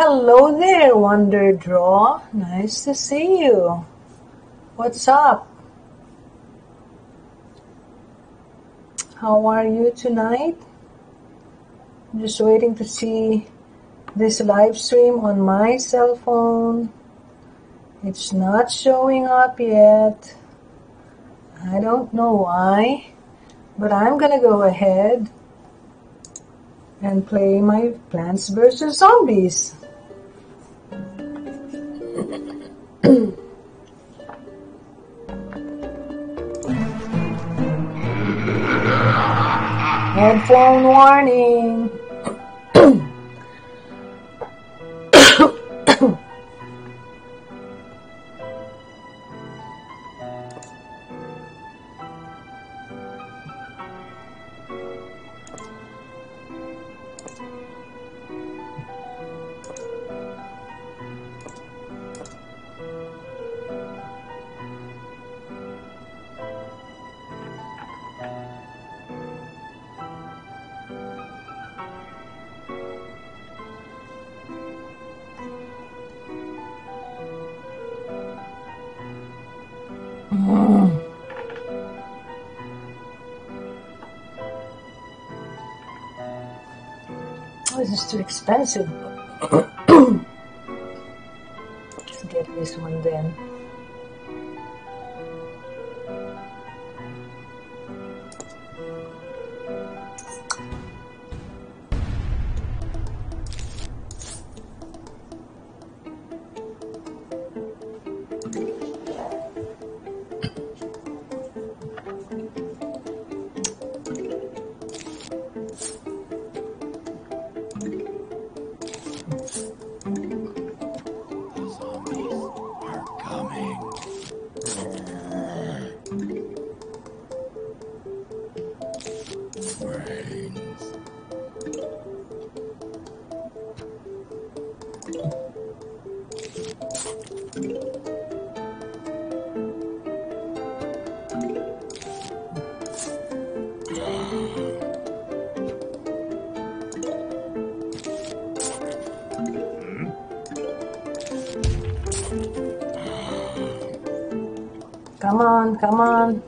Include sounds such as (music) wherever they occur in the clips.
Hello there, Wonder Draw. Nice to see you. What's up? How are you tonight? I'm just waiting to see this live stream on my cell phone. It's not showing up yet. I don't know why, but I'm gonna go ahead and play my Plants vs. Zombies. Headphone warning. Expensive. Come on.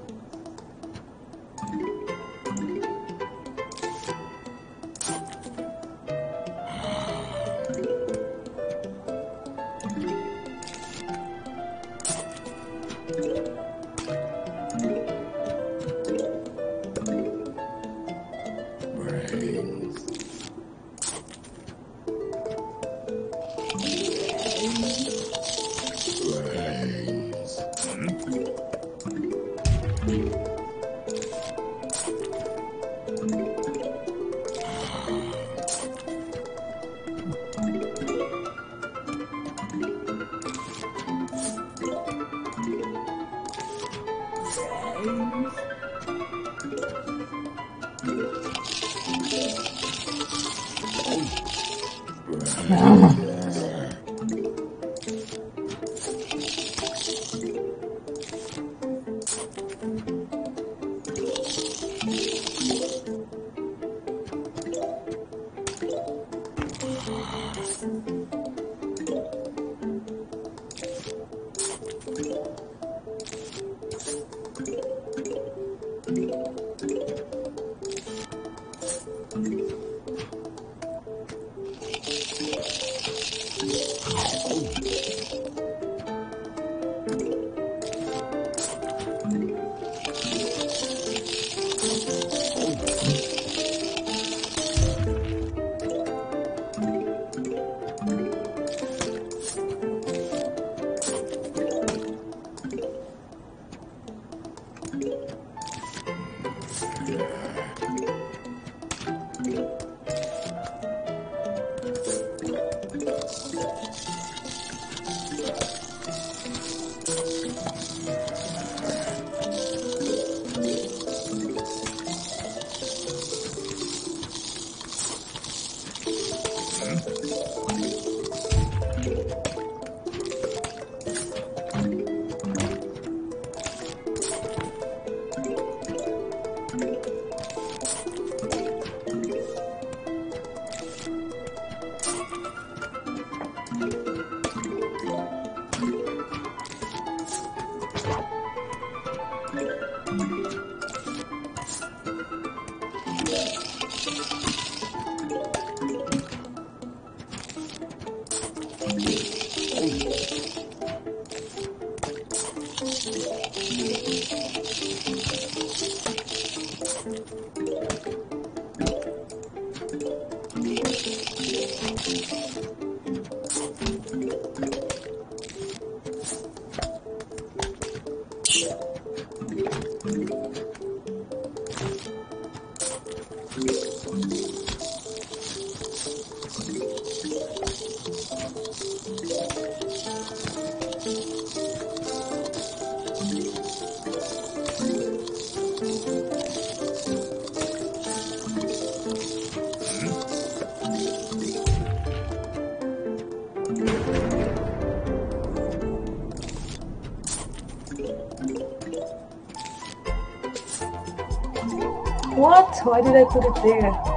Why did I put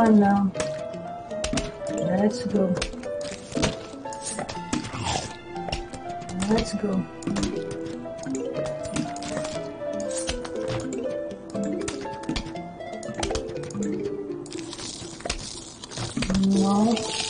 on now. Let's go. Let's go. No.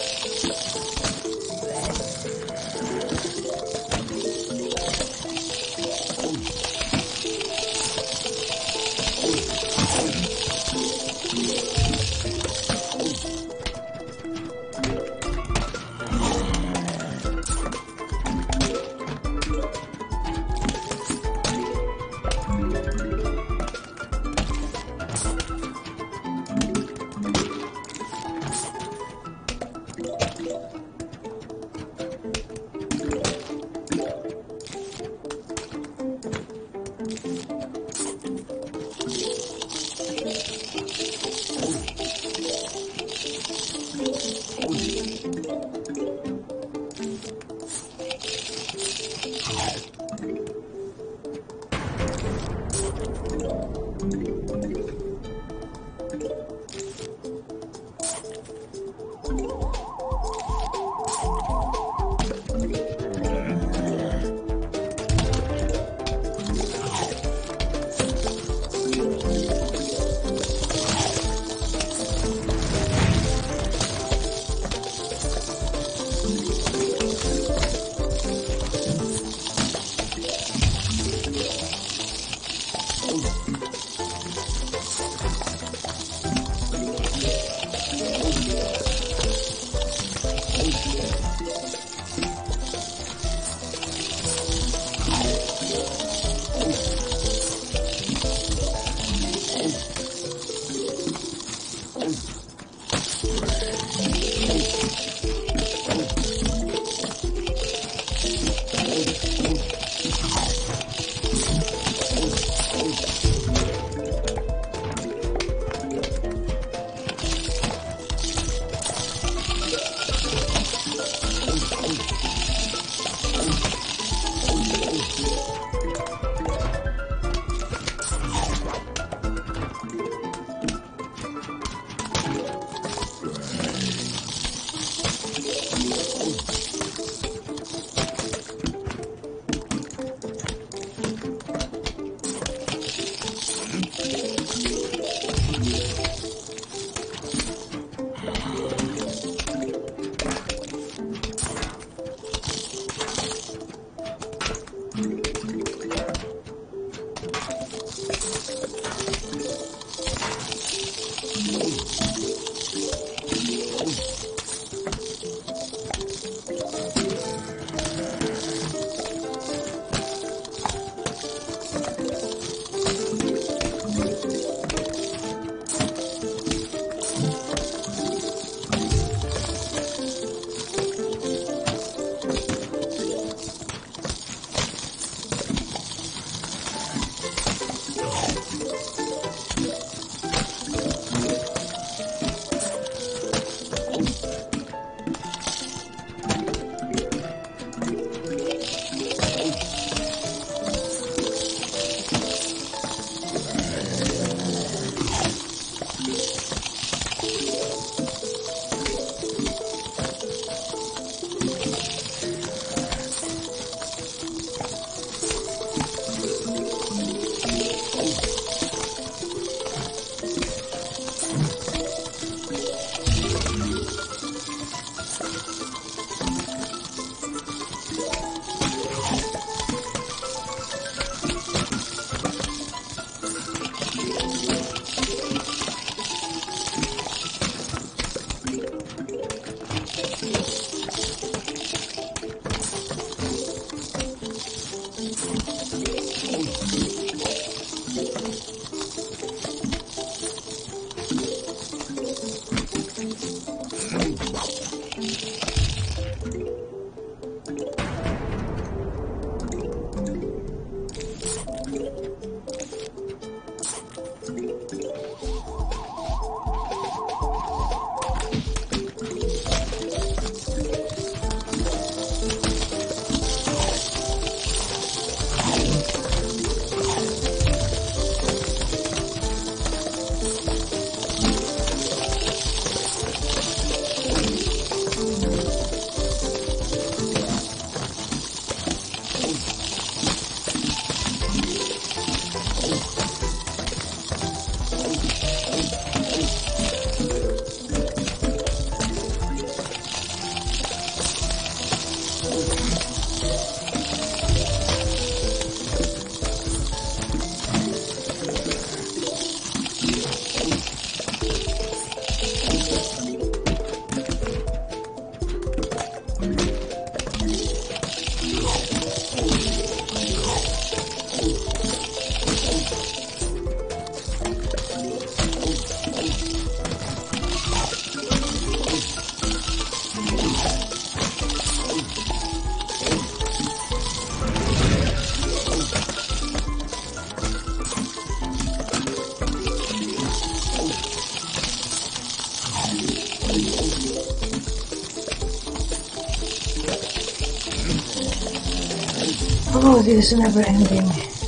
Oh, this is never ending.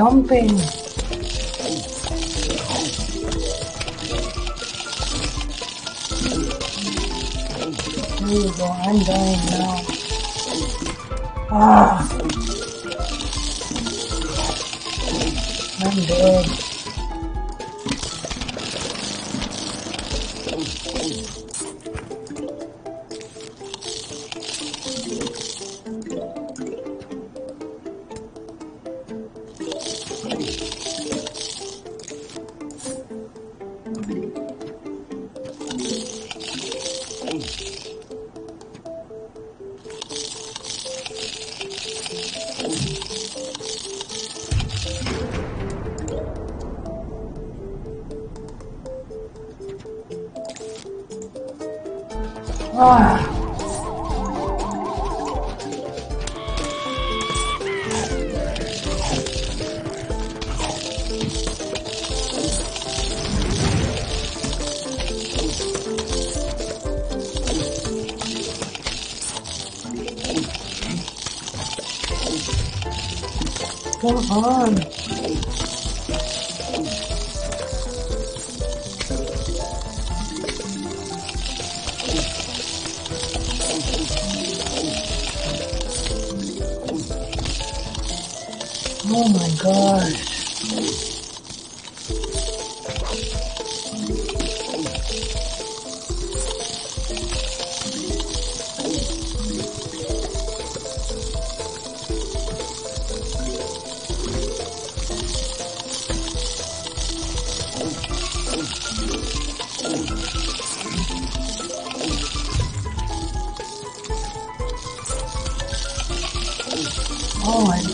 Jumping.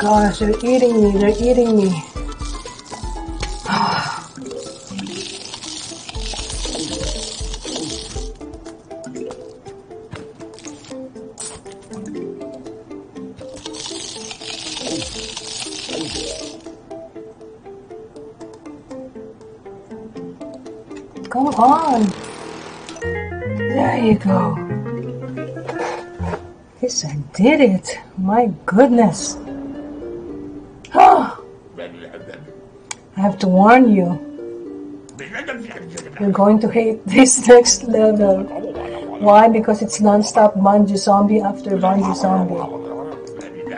Gosh, they're eating me, they're eating me. Come on. There you go. Yes, I did it. My goodness. Warn you. You're going to hate (laughs) this next level. Why? Because it's non-stop bungee zombie after bungee zombie.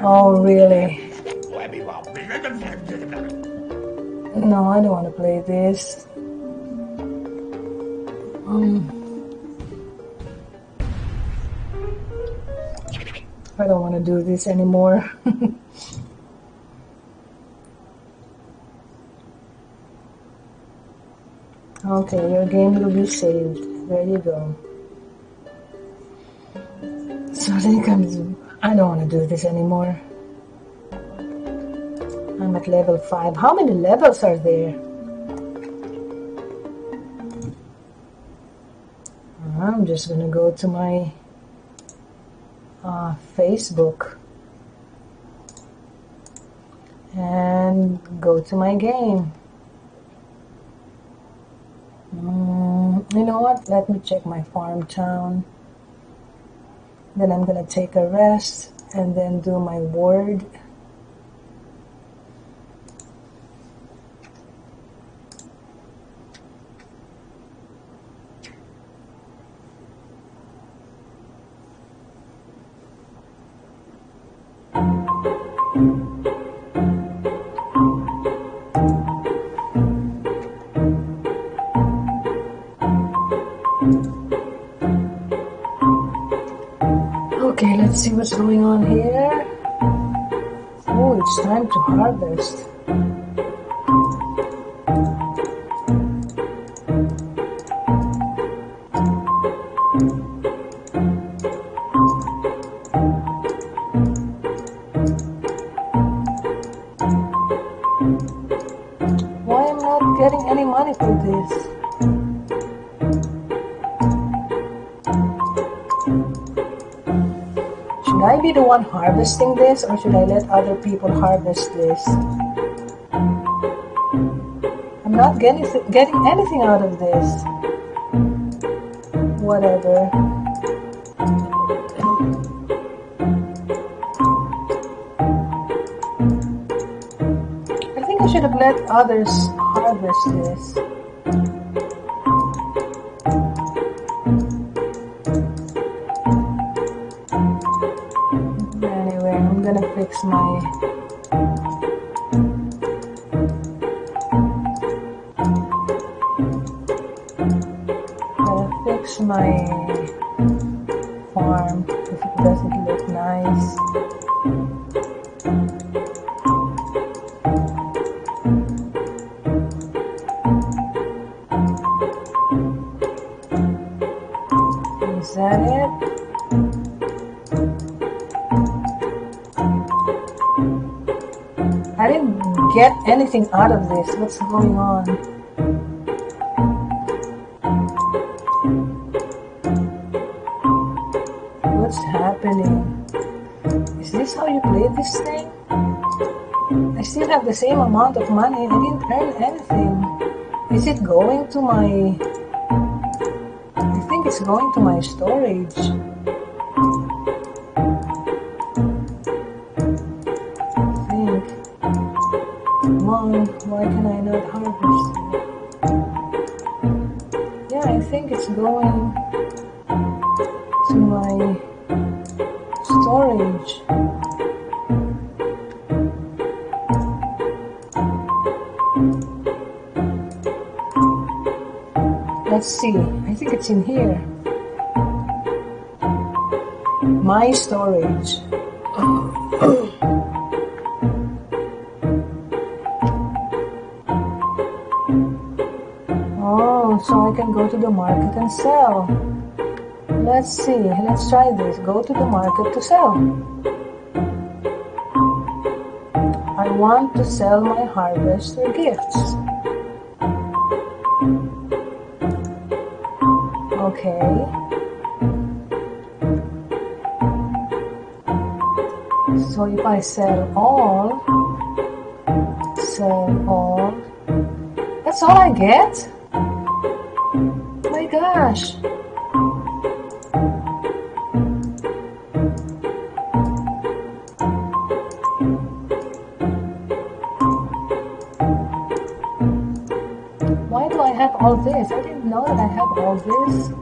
Oh, really? No, I don't want to play this. Um, I don't want to do this anymore. (laughs) okay, your game will be saved. There you go. So then comes, I don't want to do this anymore. I'm at level 5. How many levels are there? I'm just gonna go to my uh, Facebook and go to my game. Mm, you know what? Let me check my farm town. Then I'm gonna take a rest and then do my word here. Oh, it's time to harvest. The one harvesting this or should I let other people harvest this? I'm not getting, getting anything out of this. Whatever. I think I should have let others harvest this. Fix out of this. What's going on? What's happening? Is this how you play this thing? I still have the same amount of money. I didn't earn anything. Is it going to my... I think it's going to my storage. Sell. Let's see. Let's try this. Go to the market to sell. I want to sell my harvest or gifts. Okay. So if I sell all, sell all, that's all I get? My gosh. Why do I have all this? I didn't know that I have all this.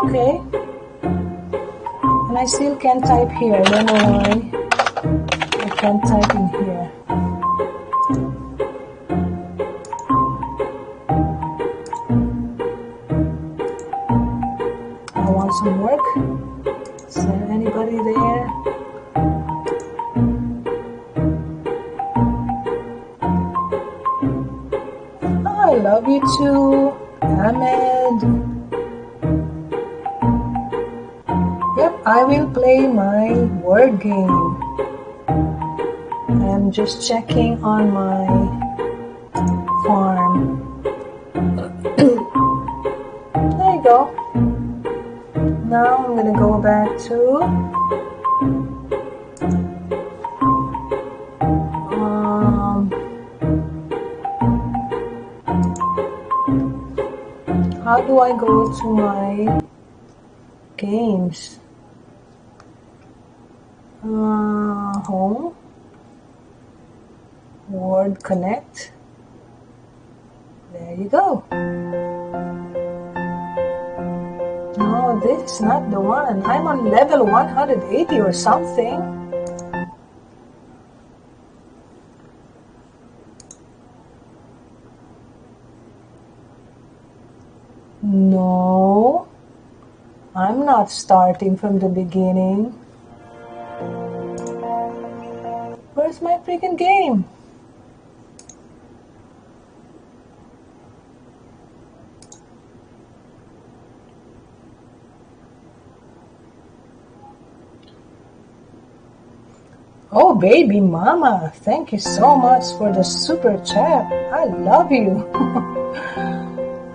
Okay. And I still can't type here. I don't know why. Can't type in here. Checking on my Connect. There you go. No, this is not the one. I'm on level 180 or something. No, I'm not starting from the beginning. Where's my freaking game? Oh, baby mama, thank you so much for the super chat. I love you.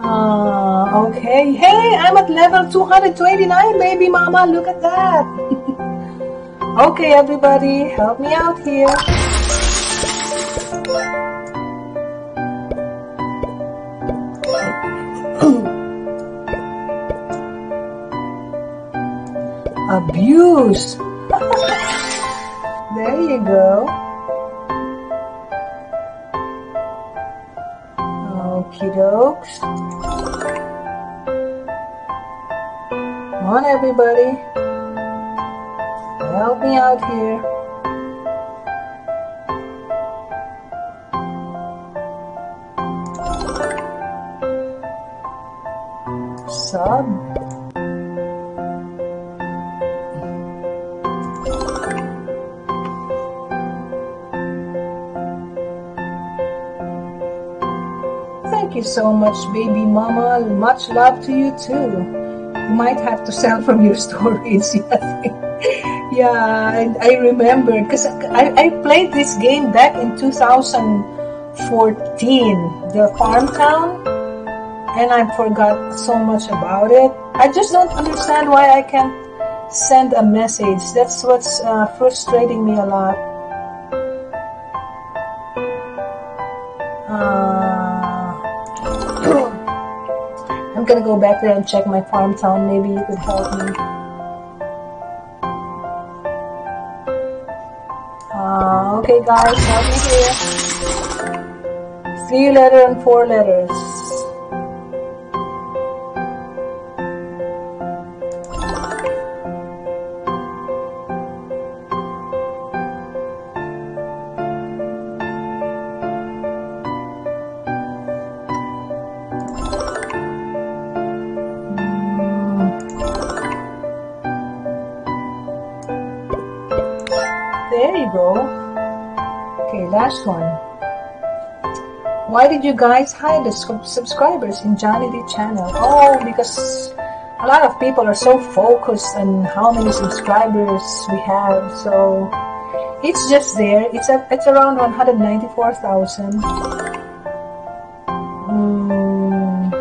uh, (laughs) okay. Hey, I'm at level 229, baby mama. Look at that. (laughs) okay, everybody, help me out here. (coughs) Abuse. (laughs) There you go. Okie dokes. Come on, everybody. Help me out here. Sub. So much, baby mama. Much love to you too. You might have to sell from your (laughs) stories. yeah, and I remember because I, I played this game back in 2014, the Farm Town, and I forgot so much about it. I just don't understand why I can't send a message. That's what's uh, frustrating me a lot. I'm gonna go back there and check my farm town. Maybe you could help me. Uh, okay, guys, help me here. Three letter and four letters. Why did you guys hide the subscribers in Johnny Dee channel? Oh, because a lot of people are so focused on how many subscribers we have. So it's just there. It's a, it's around 194,000. Mm,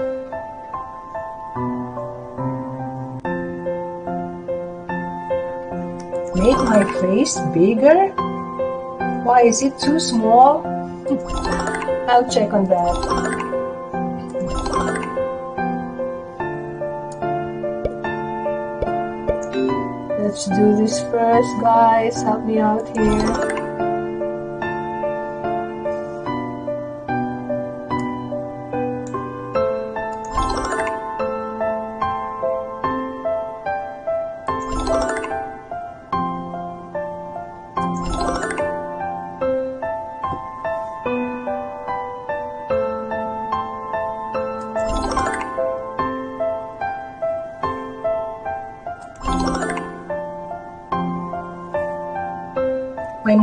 make my face bigger? Why is it too small? (laughs) I'll check on that. Let's do this first, guys. Help me out here.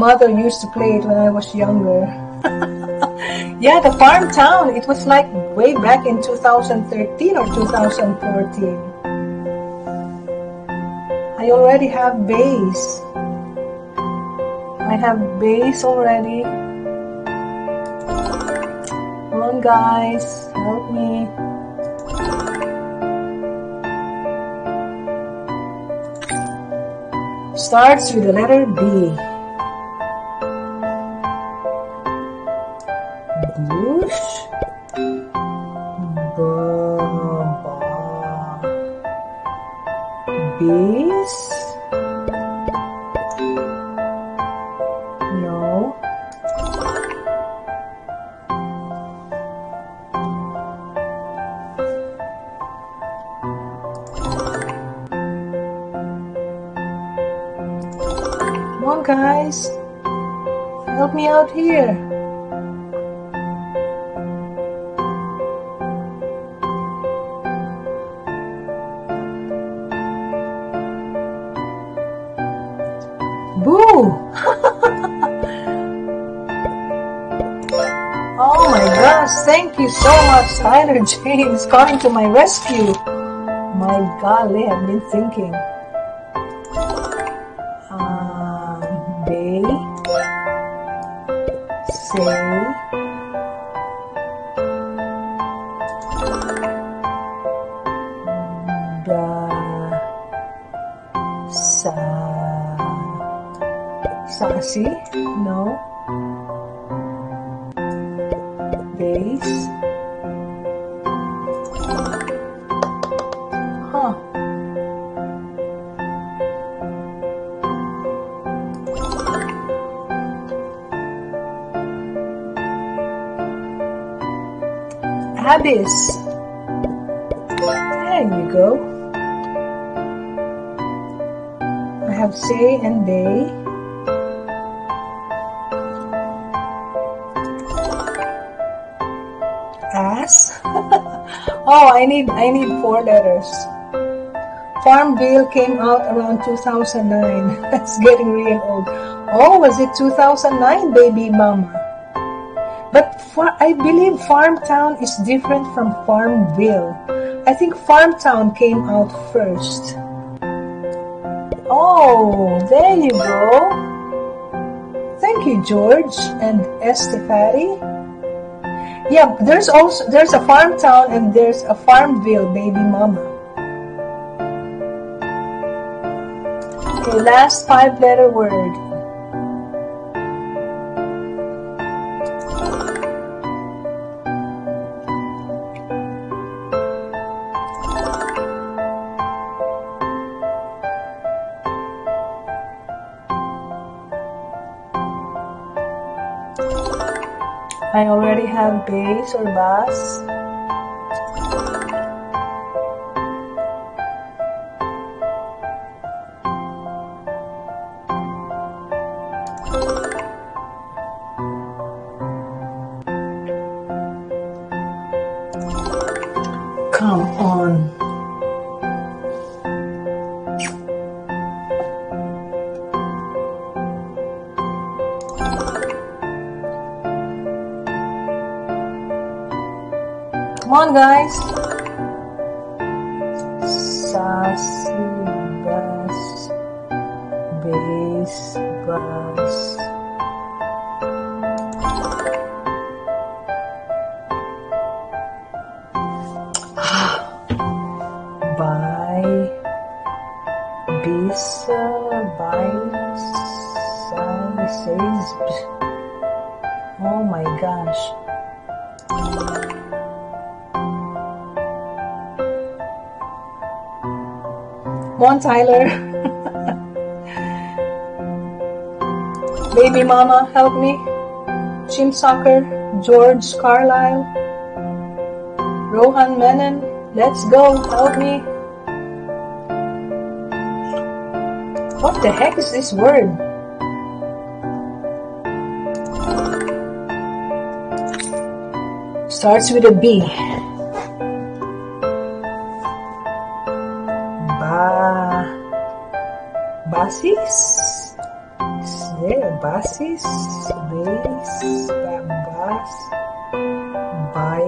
Mother used to play it when I was younger. (laughs) yeah, the farm town. It was like way back in 2013 or 2014. I already have base. I have base already. Come on, guys, help me. Starts with the letter B. James, coming to my rescue. My golly, I've been thinking. Um, they say the sa abyss there you go. I have say and they. Ass (laughs) oh I need I need four letters. Farmville came out around 2009 (laughs) that's getting real old. Oh was it 2009 baby mama I believe Farm Town is different from Farmville I think Farm Town came out first oh there you go thank you George and Estefani yeah, there's also there's a farm town and there's a Farmville baby mama. Okay, last five letter word. Bass or bass. Guys. Tyler. Baby Mama, help me. Jim Soccer, George Carlisle, Rohan Menon, let's go, help me. What the heck is this word? Starts with a B. basis? Base, bas, by,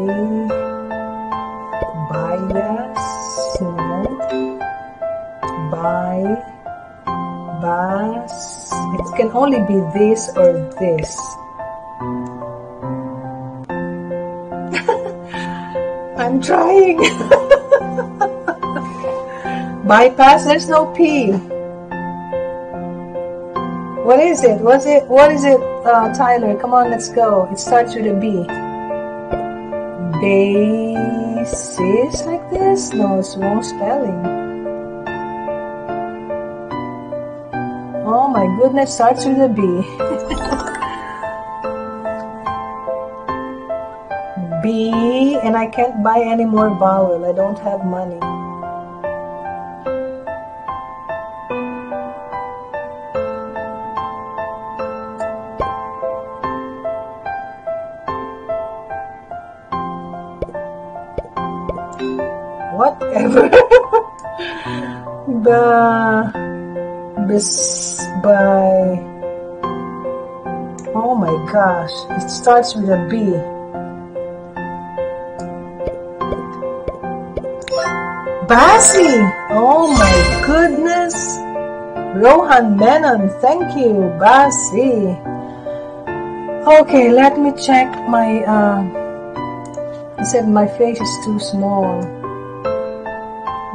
bias, no, by, bas. It can only be this or this. (laughs) I'm trying. (laughs) Bypass, there's no P. Is it? What's it? What is it, uh, Tyler? Come on, let's go. It starts with a B. Basis like this? No, it's wrong spelling. Oh my goodness, starts with a B. (laughs) B, and I can't buy any more vowel. I don't have money. Whatever. (laughs) the bis by oh my gosh it starts with a b Basi! Oh my goodness! Rohan Menon, thank you, Basi. Okay, let me check my, uh, he said my face is too small.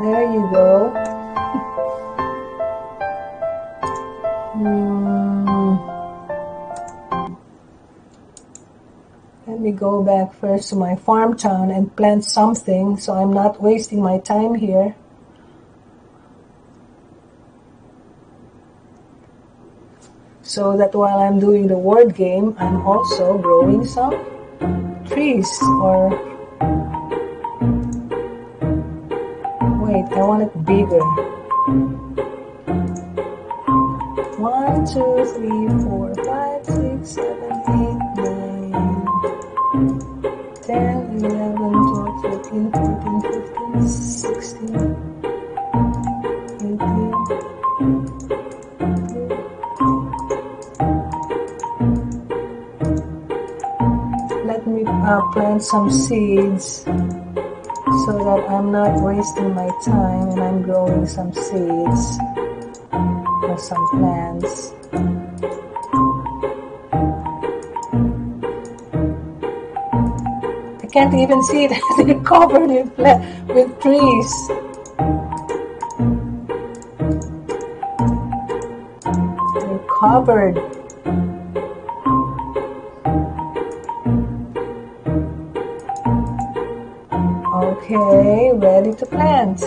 There you go. Hmm. Let me go back first to my farm town and plant something so I'm not wasting my time here. So that while I'm doing the word game, I'm also growing some trees or I want it bigger. One, two, three, four, five, six, seven, eight, 10, 11, 12, 13, 14, 15, 16, 18. Let me uh, plant some seeds so that I'm not wasting my time and I'm growing some seeds or some plants. I can't even see that they're (laughs) covered with, with trees. They're covered. Okay, ready to plant.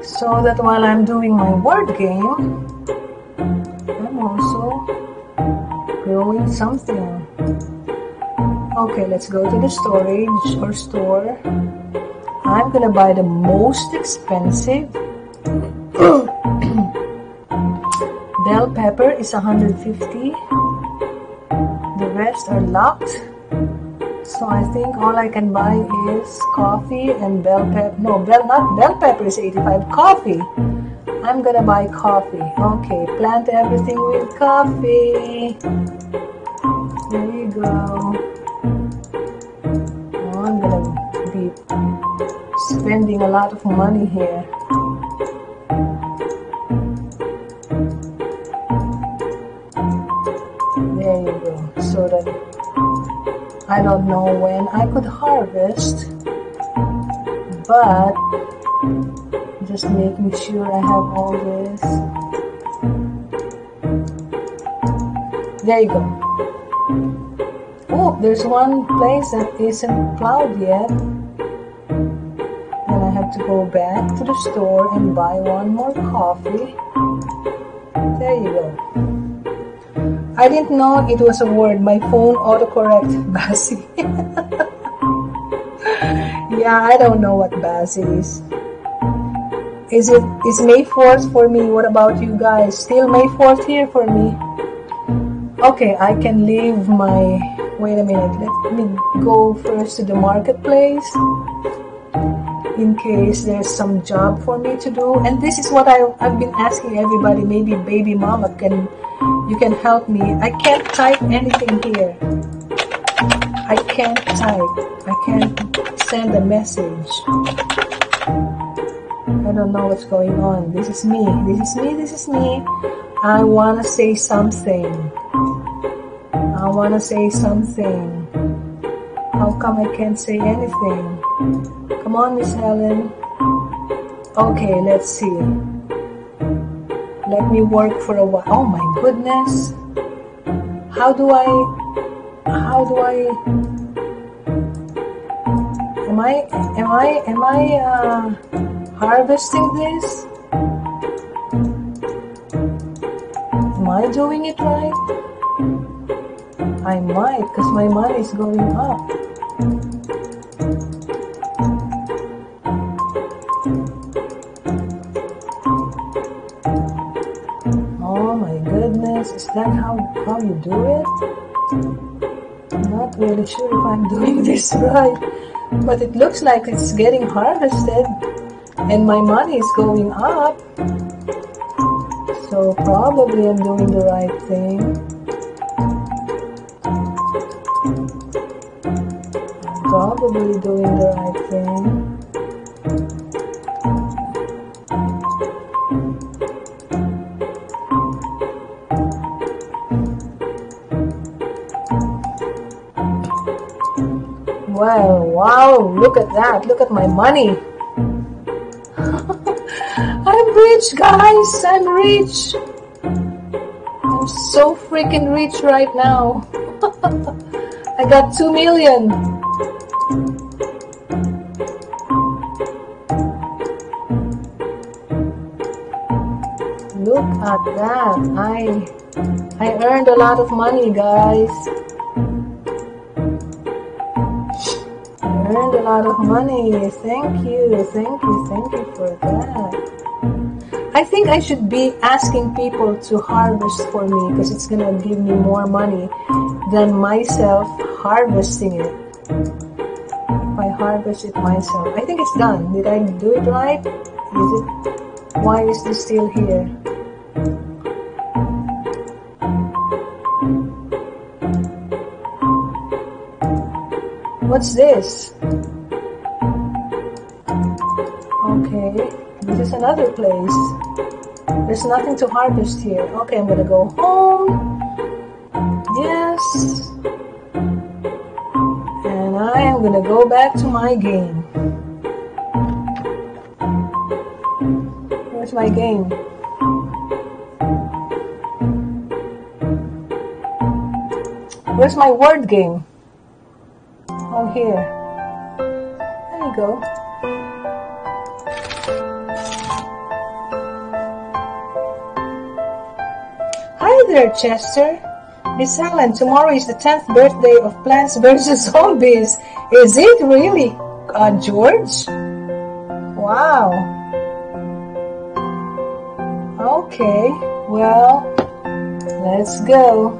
So that while I'm doing my word game, I'm also growing something. Okay, let's go to the storage or store. I'm gonna buy the most expensive. (coughs) Bell pepper is 150. The rest are locked. So I think all I can buy is coffee and bell pepper. No, bell not bell pepper is 85. Coffee. I'm gonna buy coffee. Okay, plant everything with coffee. There you go. Oh, I'm gonna be spending a lot of money here. There you go. So that I don't know when I could harvest, but just making sure I have all this. There you go. Oh, there's one place that isn't plowed yet. And I have to go back to the store and buy one more coffee. There you go. I didn't know it was a word. My phone autocorrect (laughs) Basi. yeah, I don't know what Basi is. Is it is May 4th for me? What about you guys? Still May 4th here for me. Okay, I can leave my wait a minute, let me go first to the marketplace in case there's some job for me to do. And this is what I, I've been asking everybody, maybe baby mama can you can help me. I can't type anything here. I can't type. I can't send a message. I don't know what's going on. This is me. This is me. This is me. I want to say something. I want to say something. How come I can't say anything? Come on, Miss Helen. Okay, let's see. Let me work for a while. Oh my goodness. How do I, how do I, am I, am I, am I uh, harvesting this? Am I doing it right? I might because my money is going up. Is that how, how you do it? I'm not really sure if I'm doing (laughs) this right, but it looks like it's getting harvested and my money is going up. So probably I'm doing the right thing. Probably doing the right thing. Well, wow, look at that. Look at my money. (laughs) I'm rich, guys. I'm rich. I'm so freaking rich right now. (laughs) I got 2 million. Look at that. I I earned a lot of money, guys. Earned a lot of money. Thank you. Thank you. Thank you for that. I think I should be asking people to harvest for me because it's to give me more money than myself harvesting it. If I harvest it myself. I think it's done. Did I do it right? Is it why is this still here? What's this? Okay, this is another place. There's nothing to harvest here. Okay, I'm gonna go home. Yes. And I am gonna go back to my game. Where's my game? Where's my word game? Here. There you go. Hi there, Chester. Miss Helen, tomorrow is the 10th birthday of Plants (laughs) vs. Zombies. Is it really, uh, George? Wow. Okay, well, let's go.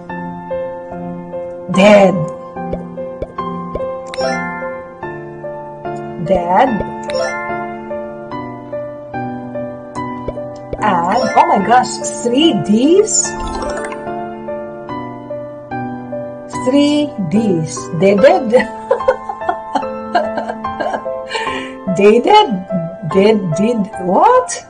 Dead. Dad. Add, oh my gosh, three D's? Three D's. They did. (laughs) they did. They did what?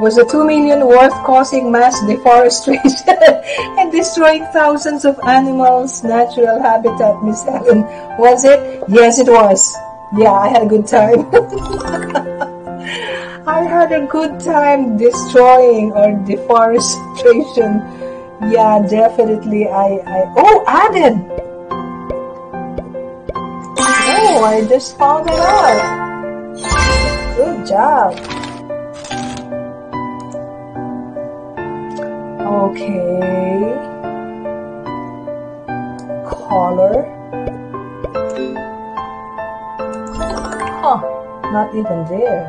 Was the 2 million worth causing mass deforestation (laughs) and destroying thousands of animals' natural habitat, Miss Helen. Was it? Yes, it was. Yeah, I had a good time. (laughs) I had a good time destroying or deforestation. Yeah, definitely. I, I, oh, added. Oh, I just found it out. Good job. Okay. Color. Huh, not even there.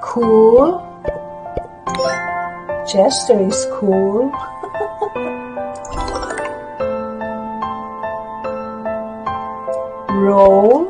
Cool. Chester is cool. (laughs) Roll.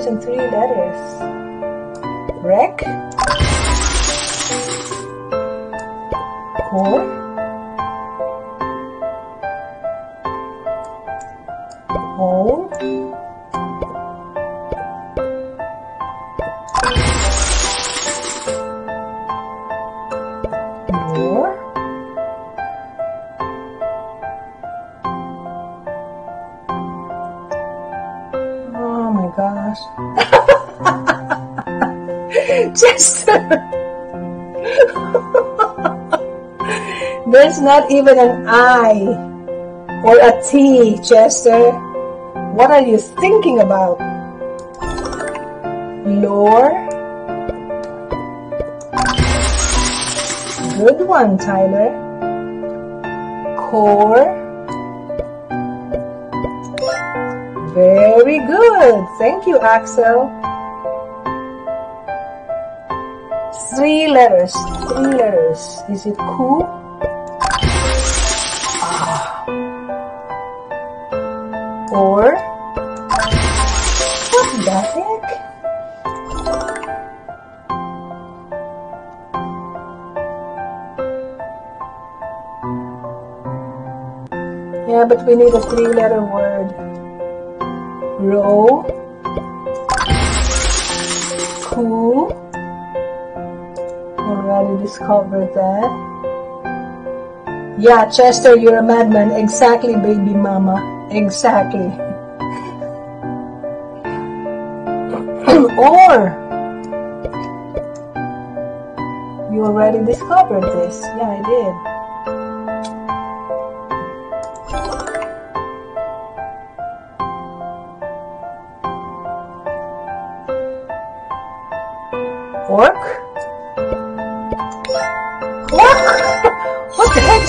Letters and three letters. Not even an I or a T, Chester. What are you thinking about? Lore. Good one, Tyler. Core. Very good. Thank you, Axel. Three letters. Three letters. Is it cool? We need a three-letter word. Row. Cool. Already discovered that. Yeah, Chester, you're a madman. Exactly, baby mama. Exactly. (coughs) or you already discovered this. Yeah, I did.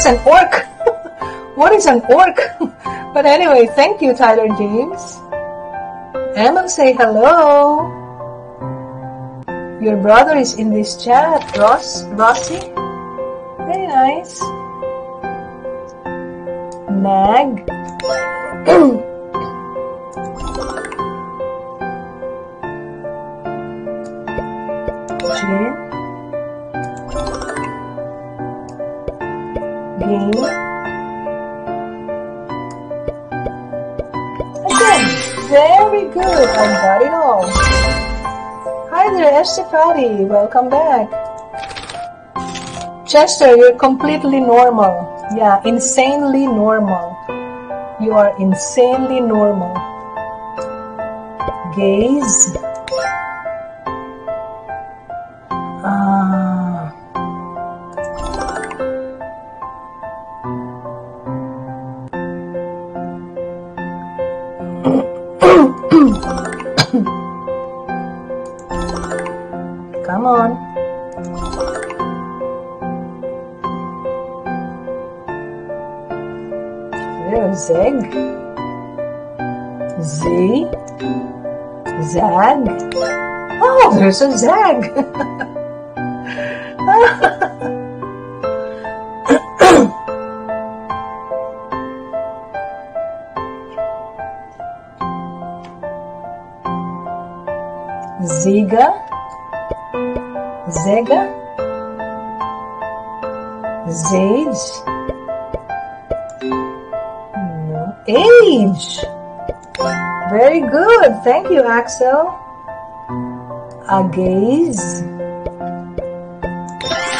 Is an orc? (laughs) what is an orc? (laughs) but anyway, thank you, Tyler James. Emma, say hello. Your brother is in this chat, Ross, Rossi. Very nice. Nag. (clears throat) Estefani. Welcome back. Chester, you're completely normal. Yeah, insanely normal. You are insanely normal. Gaze. A Zag. (laughs) Ziga. Zega. Zage. No. Age. Very good. Thank you, Axel. A gaze.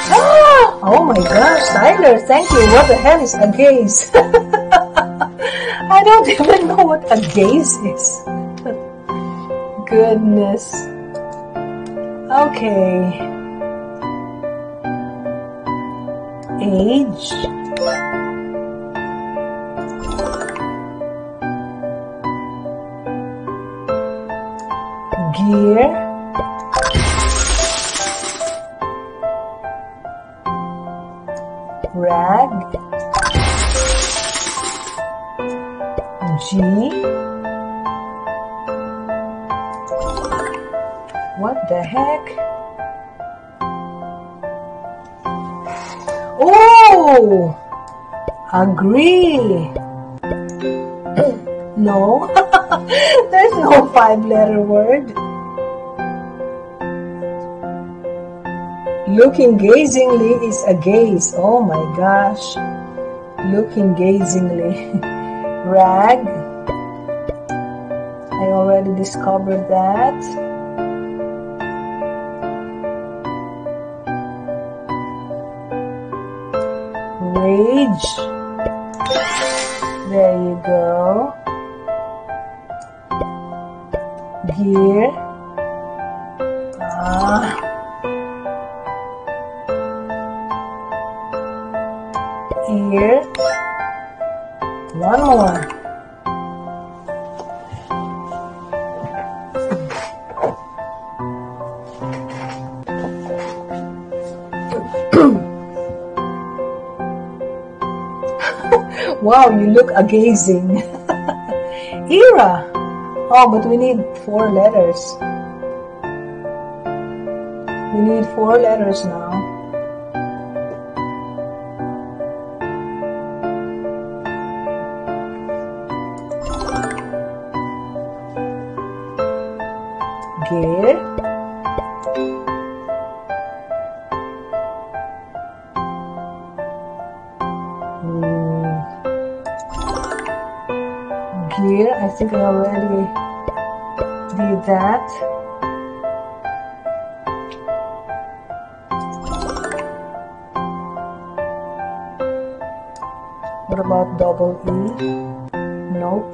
Ah! Oh my gosh, Tyler, thank you. What the hell is a gaze? (laughs) I don't even know what a gaze is. (laughs) Goodness. Okay. Age. Oh! Agree. no. (laughs) There's no five letter word. Looking gazingly is a gaze. Oh my gosh. Looking gazingly. (laughs) Rag. I already discovered that. There you go. Gear. Look agazing. (laughs) Era. Oh, but we need four letters. We need four letters now. Double E? Nope.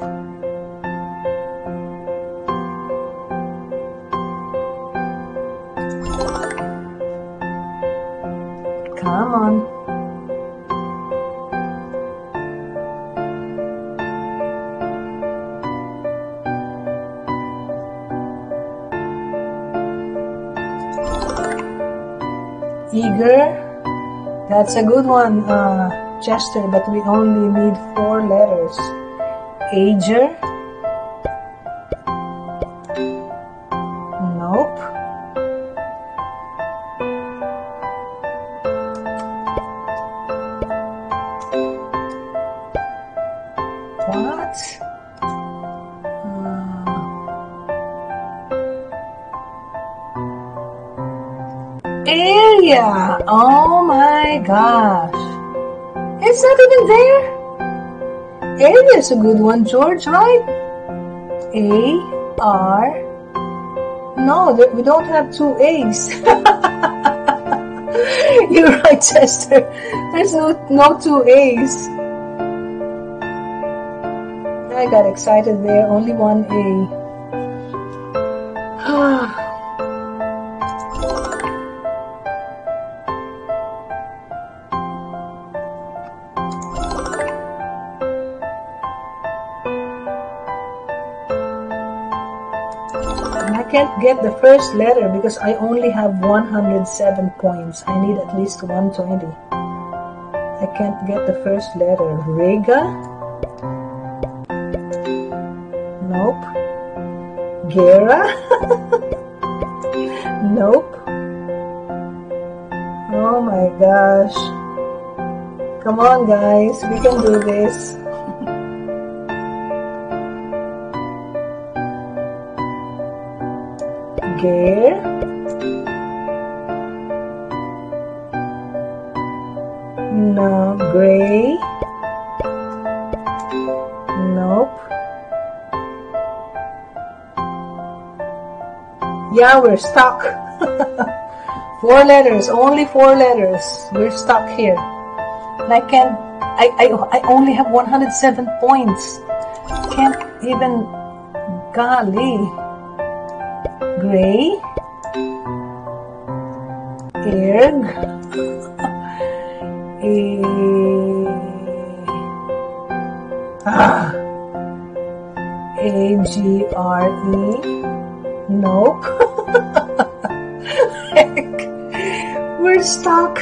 Come on. Eager. That's a good one, uh, Chester, but we only need four letters. Ager. Area is a good one, George, right? A R. No, we don't have two A's. (laughs) You're right, Chester. There's no no two A's. I got excited there. Only one A. get the first letter because I only have 107 points. I need at least 120. I can't get the first letter. Rega? Nope. Gera? (laughs) nope. Oh my gosh. Come on, guys. We can do this. Gear. No. Gray. Nope. Yeah, we're stuck. (laughs) four letters, only four letters. We're stuck here. I can't, I, I, I only have 107 points. Can't even, golly. Gray. Ah. A G R E. Nope. (laughs) We're stuck.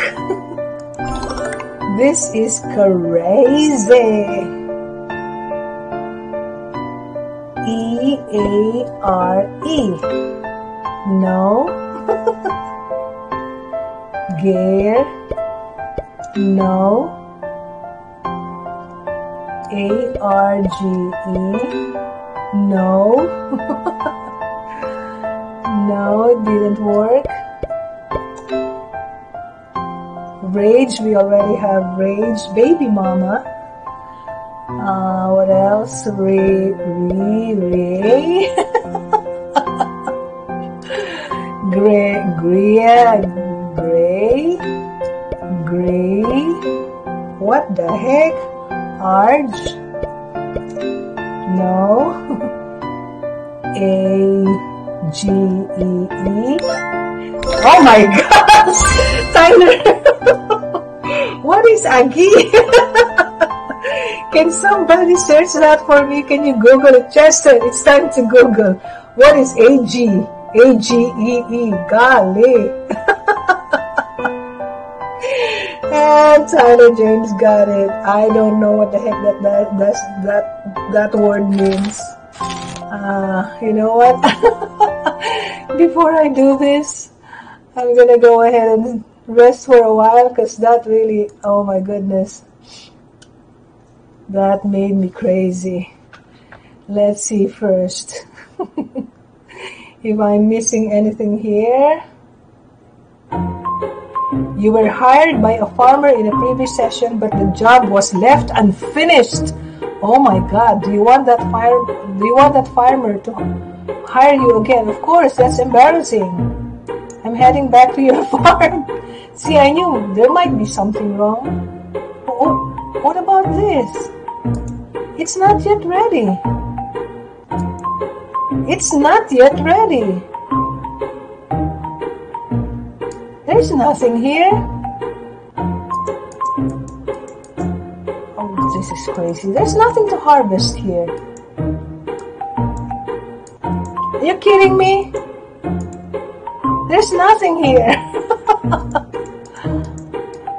This is crazy. E A R E. No. Gear. No. A R G E. No. (laughs) no, it didn't work. Rage, we already have Rage. Baby Mama. Uh, what else? Ray, Ray, Ray. Gray, Gray, Gray, Gray. What the heck? Arge? No. (laughs) A G E E. Oh my (laughs) gosh! Tyler! (laughs) what is Agi? Can somebody search that for me? Can you Google it? Chester, it's time to Google. What is A G? A G E E. Golly. and Tyler James got it. I don't know what the heck that that that that, that word means. Uh, you know what? (laughs) Before I do this, I'm gonna go ahead and rest for a while because that really, oh my goodness, that made me crazy. Let's see first (laughs) if I'm missing anything here. You were hired by a farmer in a previous session, but the job was left unfinished. Oh my God! Do you want that fire? Do you want that farmer to hire you again? Of course, that's embarrassing. I'm heading back to your (laughs) farm. See, I knew there might be something wrong. Oh, what about this? It's not yet ready. It's not yet ready. There's nothing here. Oh, this is crazy. There's nothing to harvest here. Are you kidding me? There's nothing here. (laughs)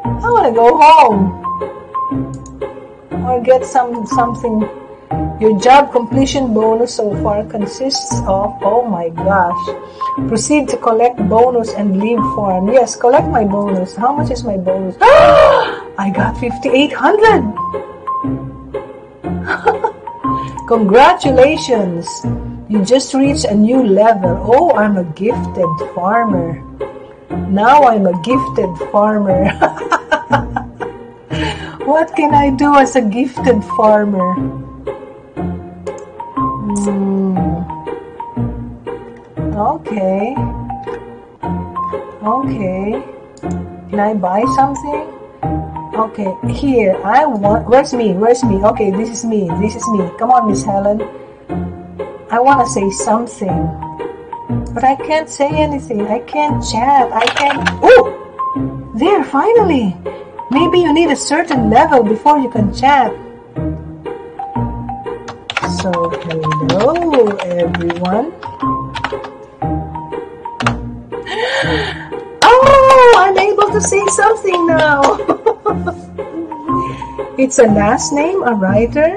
I want to go home or get some something your job completion bonus so far consists of, oh my gosh, proceed to collect bonus and leave farm. Yes, collect my bonus. How much is my bonus? (gasps) I got 5,800. (laughs) Congratulations. You just reached a new level. Oh, I'm a gifted farmer. Now I'm a gifted farmer. (laughs) what can I do as a gifted farmer? Hmm. Okay. Okay. Can I buy something? Okay, here, I want, where's me, where's me? Okay, this is me, this is me. Come on, Miss Helen. I want to say something. But I can't say anything. I can't chat. I can't, oh! There, finally! Maybe you need a certain level before you can chat. So, hello everyone. (gasps) Oh, I'm able to say something now. (laughs) it's a last name, a writer,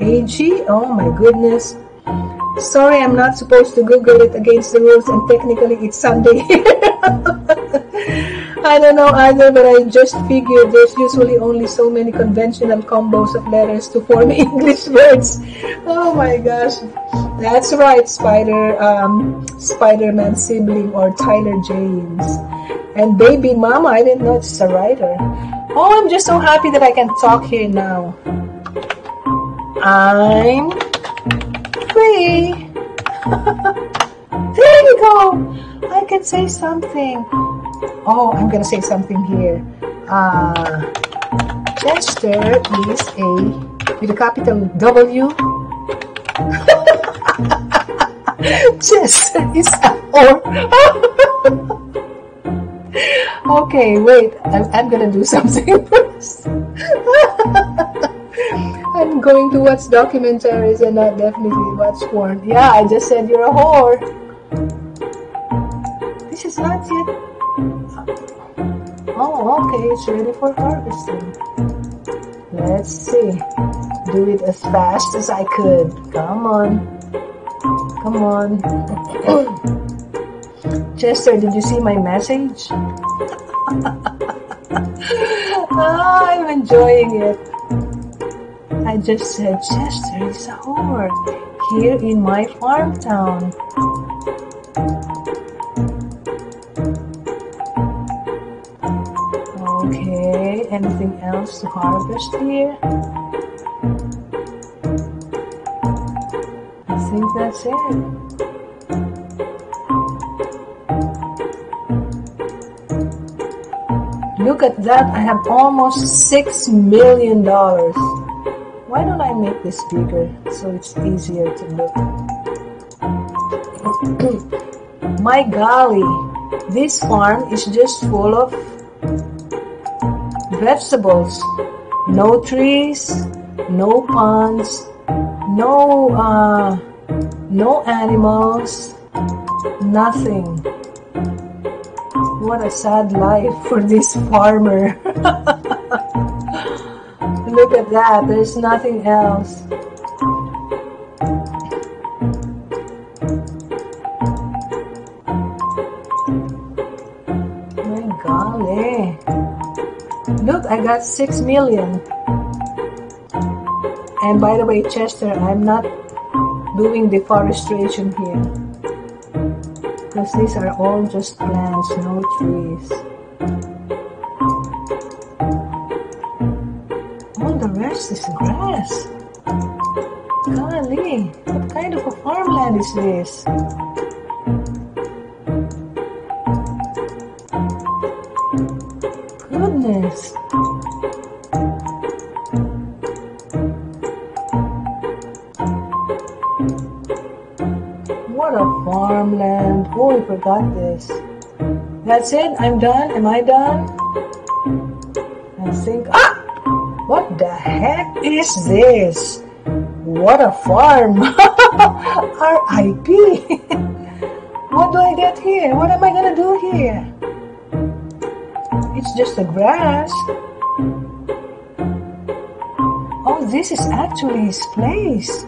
AG. Oh my goodness. Sorry, I'm not supposed to Google it against the rules, and technically it's Sunday (laughs) I don't know either, but I just figured there's usually only so many conventional combos of letters to form (laughs) English words. Oh my gosh. That's right, Spider, um, Spider-Man sibling or Tyler James. And Baby Mama, I didn't know it's a writer. Oh, I'm just so happy that I can talk here now. I'm free. (laughs) there you go. I can say something. Oh, I'm gonna say something here. Uh, Chester is a with a capital W. (laughs) Chester is a or. (laughs) okay, wait. I'm, I'm gonna do something (laughs) first. I'm going to watch documentaries and I definitely watch porn. Yeah, I just said you're a whore. This is not yet Oh, okay, it's ready for harvesting. Let's see. Do it as fast as I could. Come on. Come on. (coughs) Chester, did you see my message? (laughs) ah, I'm enjoying it. I just said, Chester is a whore here in my farm town. Anything else to harvest here? I think that's it. Look at that, I have almost $6 million. Why don't I make this bigger so it's easier to look? (clears throat) My golly, this farm is just full of vegetables. No trees, no ponds, no uh, no animals, nothing. What a sad life (laughs) for this farmer. (laughs) Look at that, there's nothing else. Look, I got 6 million. And by the way, Chester, I'm not doing deforestation here. Because these are all just plants, no trees. All the rest is grass. Golly, what kind of a farmland is this? Forgot this. That's it? I'm done? Am I done? I think. Ah! What the heck is this? What a farm! (laughs) RIP! (laughs) what do I get here? What am I gonna do here? It's just a grass. Oh, this is actually his place.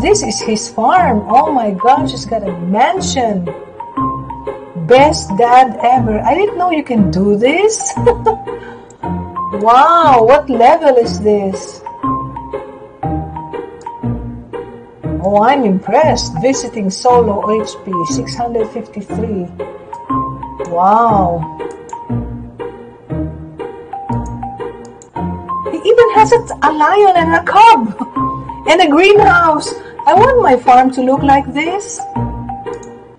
This is his farm. Oh my gosh, he's got a mansion. Best dad ever. I didn't know you can do this. (laughs) wow, what level is this? Oh, I'm impressed. Visiting solo HP 653. Wow. He even has a, a lion and a cub (laughs) and a greenhouse. I want my farm to look like this.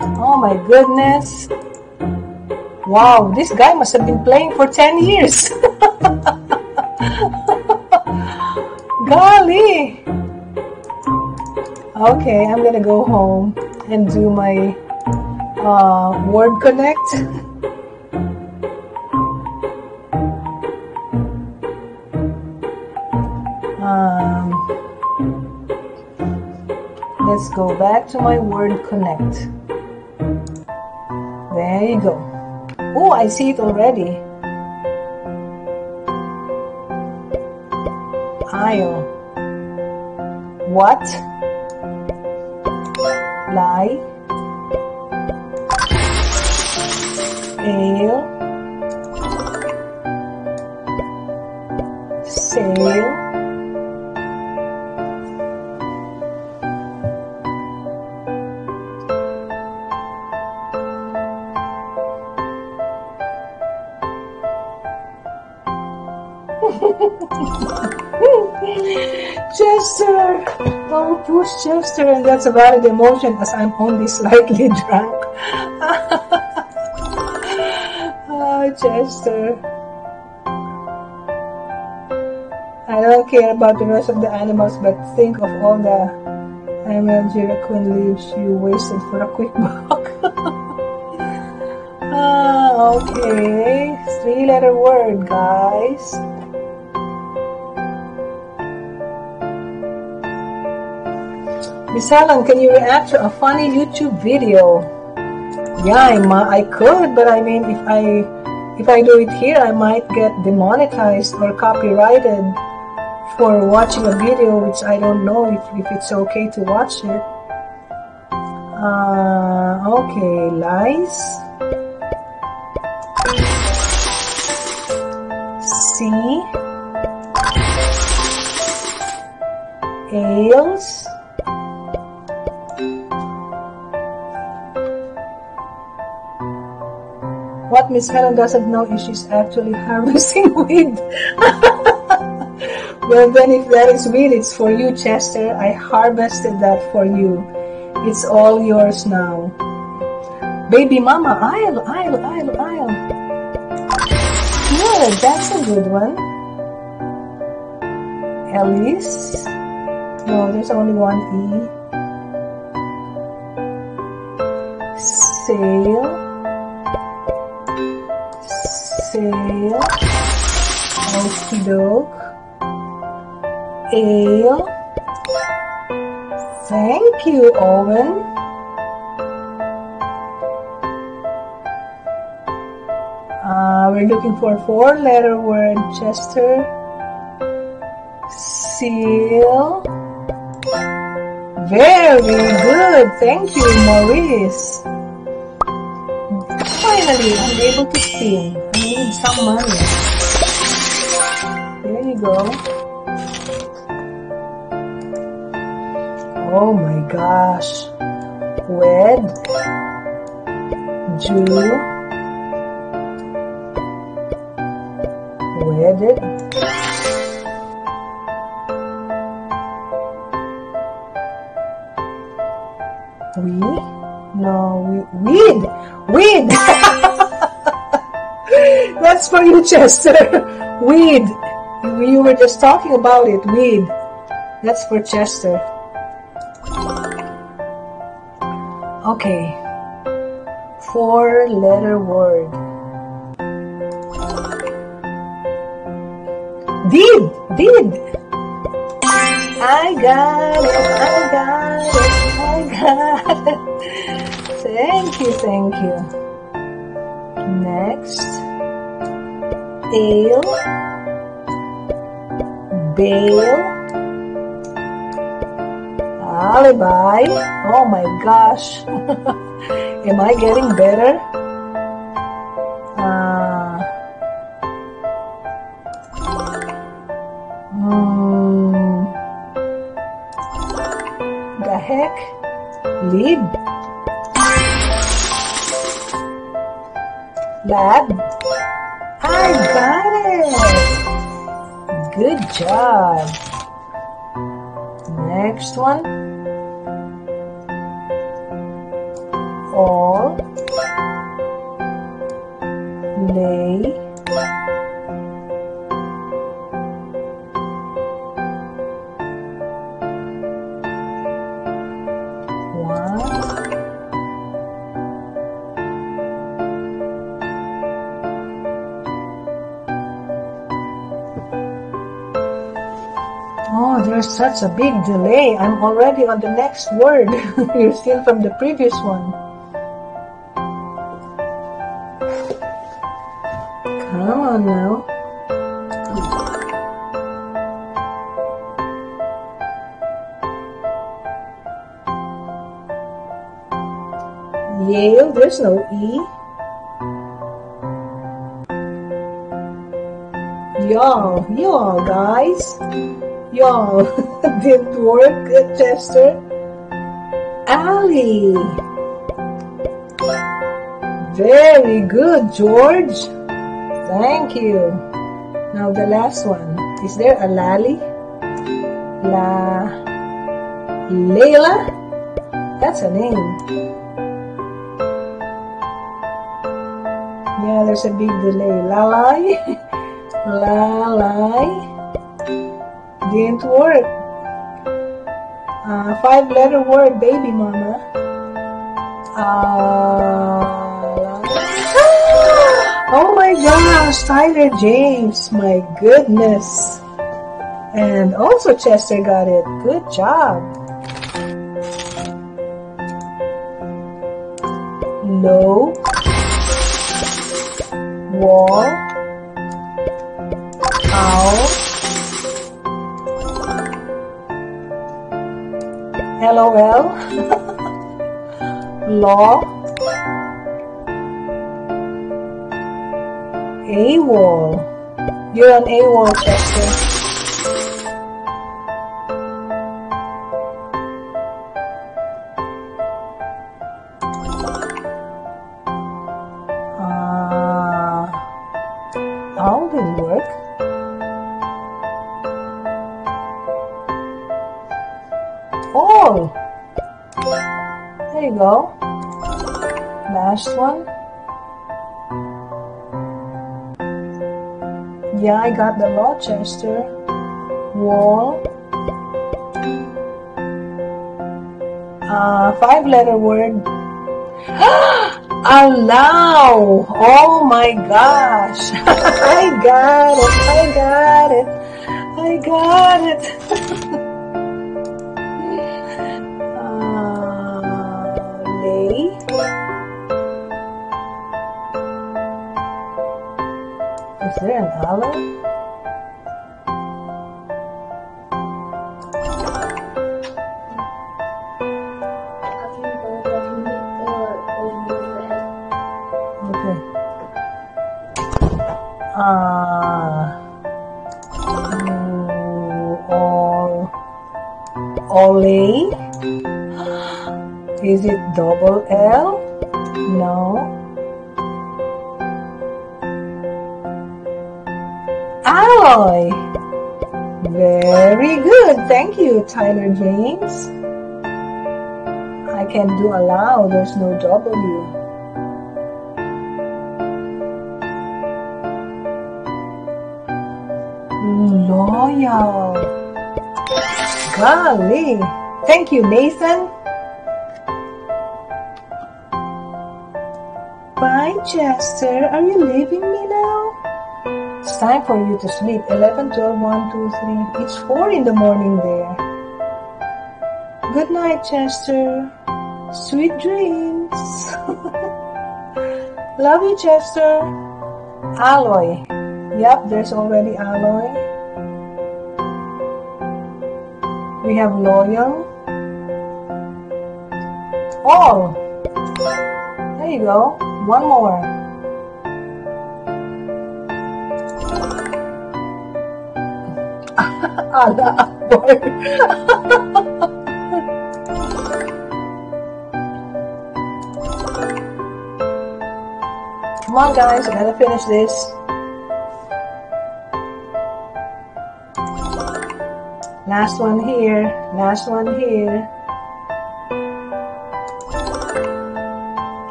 Oh my goodness. Wow, this guy must have been playing for 10 years. (laughs) Golly. Okay, I'm gonna go home and do my uh, Word Connect. (laughs) let's go back to my Word Connect. There you go. Oh, I see it already. Aisle. What? Lie. Ale. Sail. Push Chester, and that's a valid emotion as I'm only (laughs) slightly drunk. (laughs) oh, Chester. I don't care about the rest of the animals, but think of all the MLG raccoon leaves you wasted for a quick (laughs) buck. ah, okay. Three letter word, guys. Miss can you react to a funny YouTube video? Yeah, I, I could, but I mean, if I if I do it here, I might get demonetized or copyrighted for watching a video which I don't know if, if it's okay to watch it. Uh, okay, lies. C. Ales. What Miss Helen doesn't know is she's actually harvesting (laughs) weed. well, then if that is weed, it's for you, Chester. I harvested that for you. It's all yours now. Baby mama, aisle, aisle, aisle, aisle. Good. That's a good one. Elise. No, there's only one E. Sail. Sail. Okie doke. Ale. Thank you, Owen. Uh, we're looking for a four-letter word, Chester. Seal. Very good. Thank you, Maurice. Finally, I'm able to spin. I need some money. There you go. Oh my gosh. Wed. Jew. Wedded. We? No, we, weed! Weed! (laughs) That's for you, Chester. Weed. You were just talking about it. Weed. That's for Chester. Okay. Four letter word. Did! Did! I got it! I got it! I got it! Thank you, thank you. Next. Ale. Bail. Alibi. Oh my gosh. (laughs) Am I getting better? Uh, hmm. The heck? Lead. I got it. Good job. Next one. All. Such a big delay. I'm already on the next word. (laughs) You're still from the previous one. Come on now. Yale, there's no E. Y'all, y'all guys. Y'all, (laughs) didn't work, Chester. Ali. Very good, George. Thank you. Now the last one. Is there a Lali? La... Layla? That's a name. Yeah, there's a big delay. Lalai? (laughs) Lalai? Didn't work. Five letter word, baby mama. Uh, oh my gosh, Tyler James, my goodness. And also Chester got it. Good job. Low. LOL. (laughs) Law. AWOL. You're an AWOL, Chester. Uh, There you go. Last one. Yeah, I got the Rochester Wall. Uh, five letter word. (gasps) Allow. Oh my gosh. (laughs) I got it. I got it. I got it. (laughs) can do allow. There's no W. Loyal. Golly. Thank you, Nathan. Bye, Chester. Are you leaving me now? It's time for you to sleep. 11, 12, 1, 2, 3. It's 4 in the morning there. Good night, Chester. Sweet dreams. (laughs) Love you, Chester. Alloy. Yep, there's already alloy. We have loyal. All. There you go. One more. (laughs) Allah Akbar. (laughs) Come on, guys, I gotta finish this. Last one here, last one here.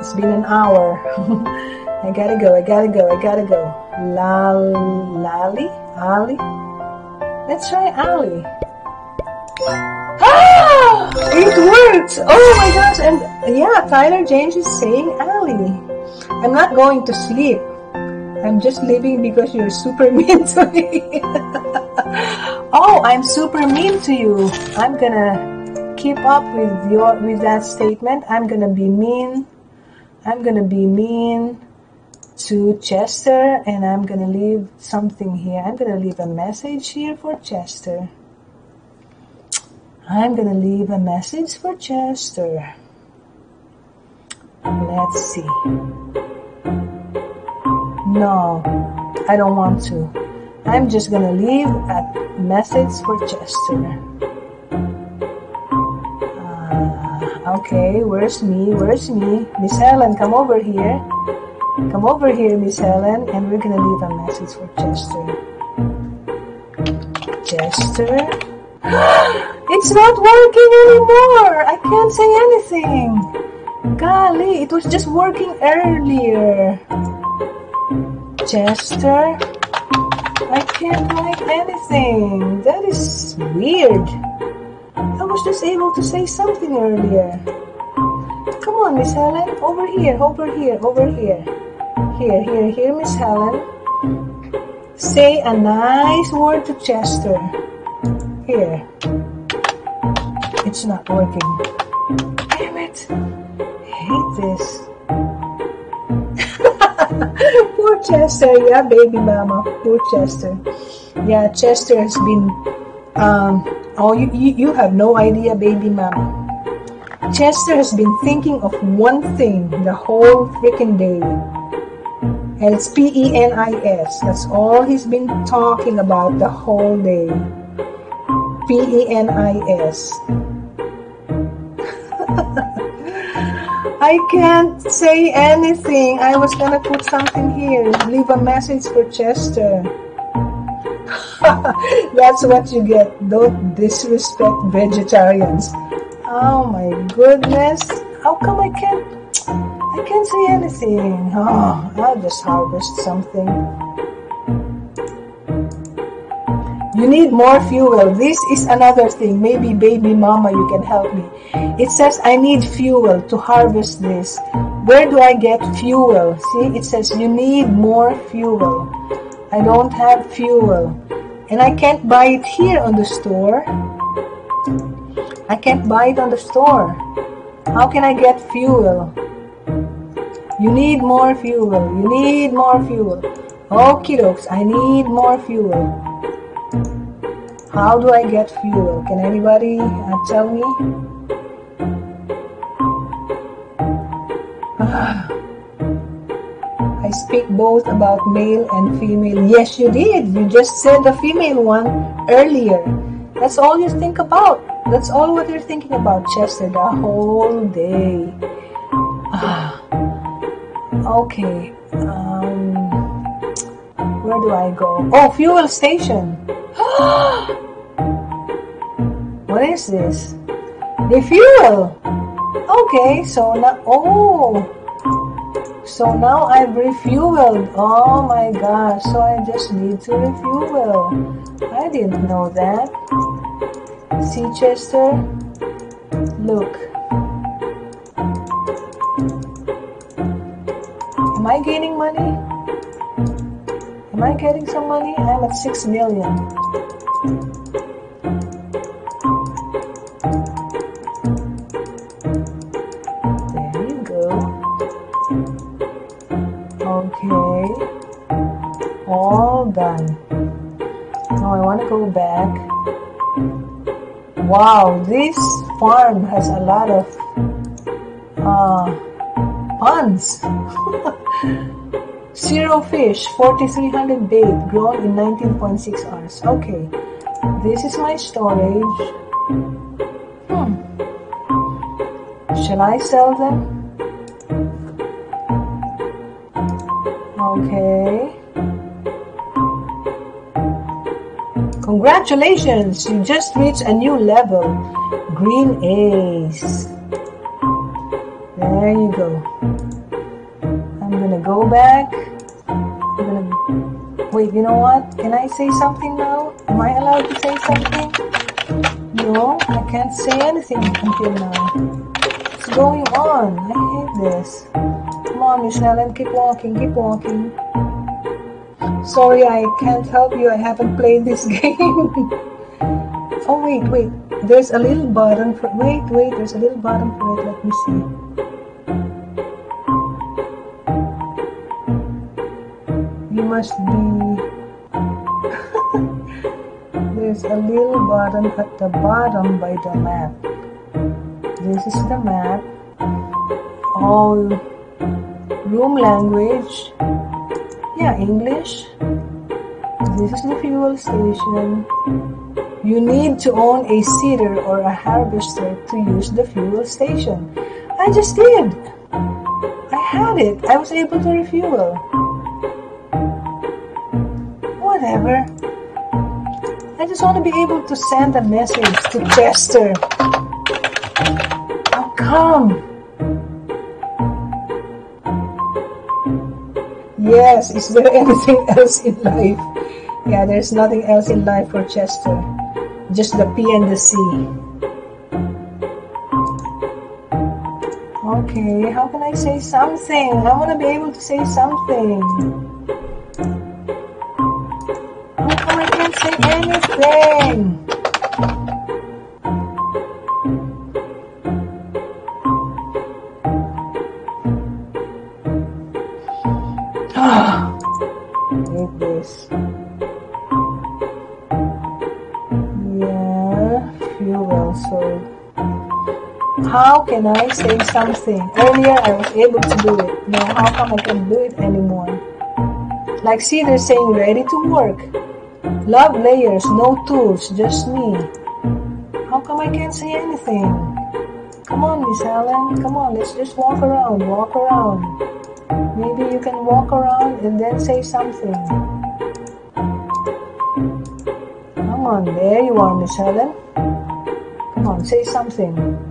It's been an hour. (laughs) I gotta go, I gotta go, I gotta go. Lal, Lali? Ali? Let's try Ali. Ah! It worked! Oh my gosh! And yeah, Tyler James is saying Ali. I'm not going to sleep. I'm just leaving because you're super (laughs) mean to me. oh, I'm super mean to you. I'm gonna keep up with your with that statement. I'm gonna be mean. I'm gonna be mean to Chester and I'm gonna leave something here. I'm gonna leave a message here for Chester. I'm gonna leave a message for Chester. Let's see. No, I don't want to. I'm just gonna leave a message for Chester. Uh, okay, where's me? Where's me? Miss Helen, come over here. Come over here, Miss Helen, and we're gonna leave a message for Chester. Chester? (gasps) it's not working anymore! I can't say anything! Golly, it was just working earlier. Chester? I can't write anything. That is weird. I was just able to say something earlier. Come on, Miss Helen. Over here, over here, over here. Here, here, here, Miss Helen. Say a nice word to Chester. Here. It's not working. Damn it. Hate this. Poor Chester. Yeah, baby mama. Poor Chester. Yeah, Chester has been, um, oh, you, you, you have no idea, baby mama. Chester has been thinking of one thing the whole freaking day. And it's P E N I S. That's all he's been talking about the whole day. P E N I S. (laughs) I can't say anything. I was gonna put something here. Leave a message for Chester. (laughs) That's what you get. Don't disrespect vegetarians. Oh my goodness. How come I can't I can't say anything? Oh, I'll just harvest something. You need more fuel. This is another thing. Maybe baby mama, you can help me. It says I need fuel to harvest this. Where do I get fuel? See, it says you need more fuel. I don't have fuel. And I can't buy it here on the store. I can't buy it on the store. How can I get fuel? You need more fuel. You need more fuel. Okie dokes, I need more fuel. How do I get fuel? Can anybody uh, tell me? (sighs) I speak both about male and female. Yes, you did. You just said the female one earlier. That's all you think about. That's all what you're thinking about, Chester, the whole day. (sighs) Okay. Um, where do I go? Oh, fuel station. (gasps) what is this? Refuel. Okay, so now, oh, so now I've refueled. Oh my gosh, so I just need to refuel. I didn't know that. See, Chester? Look. Am I gaining money? Am I getting some money? I'm at 6 million. There you go. Okay. All done. Now I want to go back. Wow, this farm has a lot of uh, ponds. (laughs) Zero fish, 4300 bait, grown in 19.6 hours. Okay, this is my storage. Hmm. Shall I sell them? Okay. Congratulations, you just reached a new level. Green Ace. There you go. I'm gonna go back. Gonna wait. You know what? Can I say something now? Am I allowed to say something? No, I can't say anything until now. What's going on? I hate this. Come on, Miss Helen, keep walking, keep walking. Sorry, I can't help you. I haven't played this (laughs) game. oh wait, wait. There's a little button for. Wait, wait. There's a little button for it. Let me see. Must be. (laughs) There's a little button at the bottom by the map. This is the map. All room language. Yeah, English. This is the fuel station. You need to own a seeder or a harvester to use the fuel station. I just did. I had it. I was able to refuel. Whatever. I just want to be able to send a message to Chester. Come? Yes, is there (laughs) anything else in life? Yeah, there's nothing else in life for Chester. Just the P and the C. Okay, how can I say something? I want to be able to say something. Anything? Hate this. Yeah, fuel. So, how can I say something? Earlier I was able to do it. Now, how come I can't do it anymore? Like, see, they're saying ready to work. Love layers, no tools, just me. How come I can't say anything? Come on, Miss Helen. Come on, let's just walk around, walk around. Maybe you can walk around and then say something. Come on, there you are, Miss Helen. Come on, say something.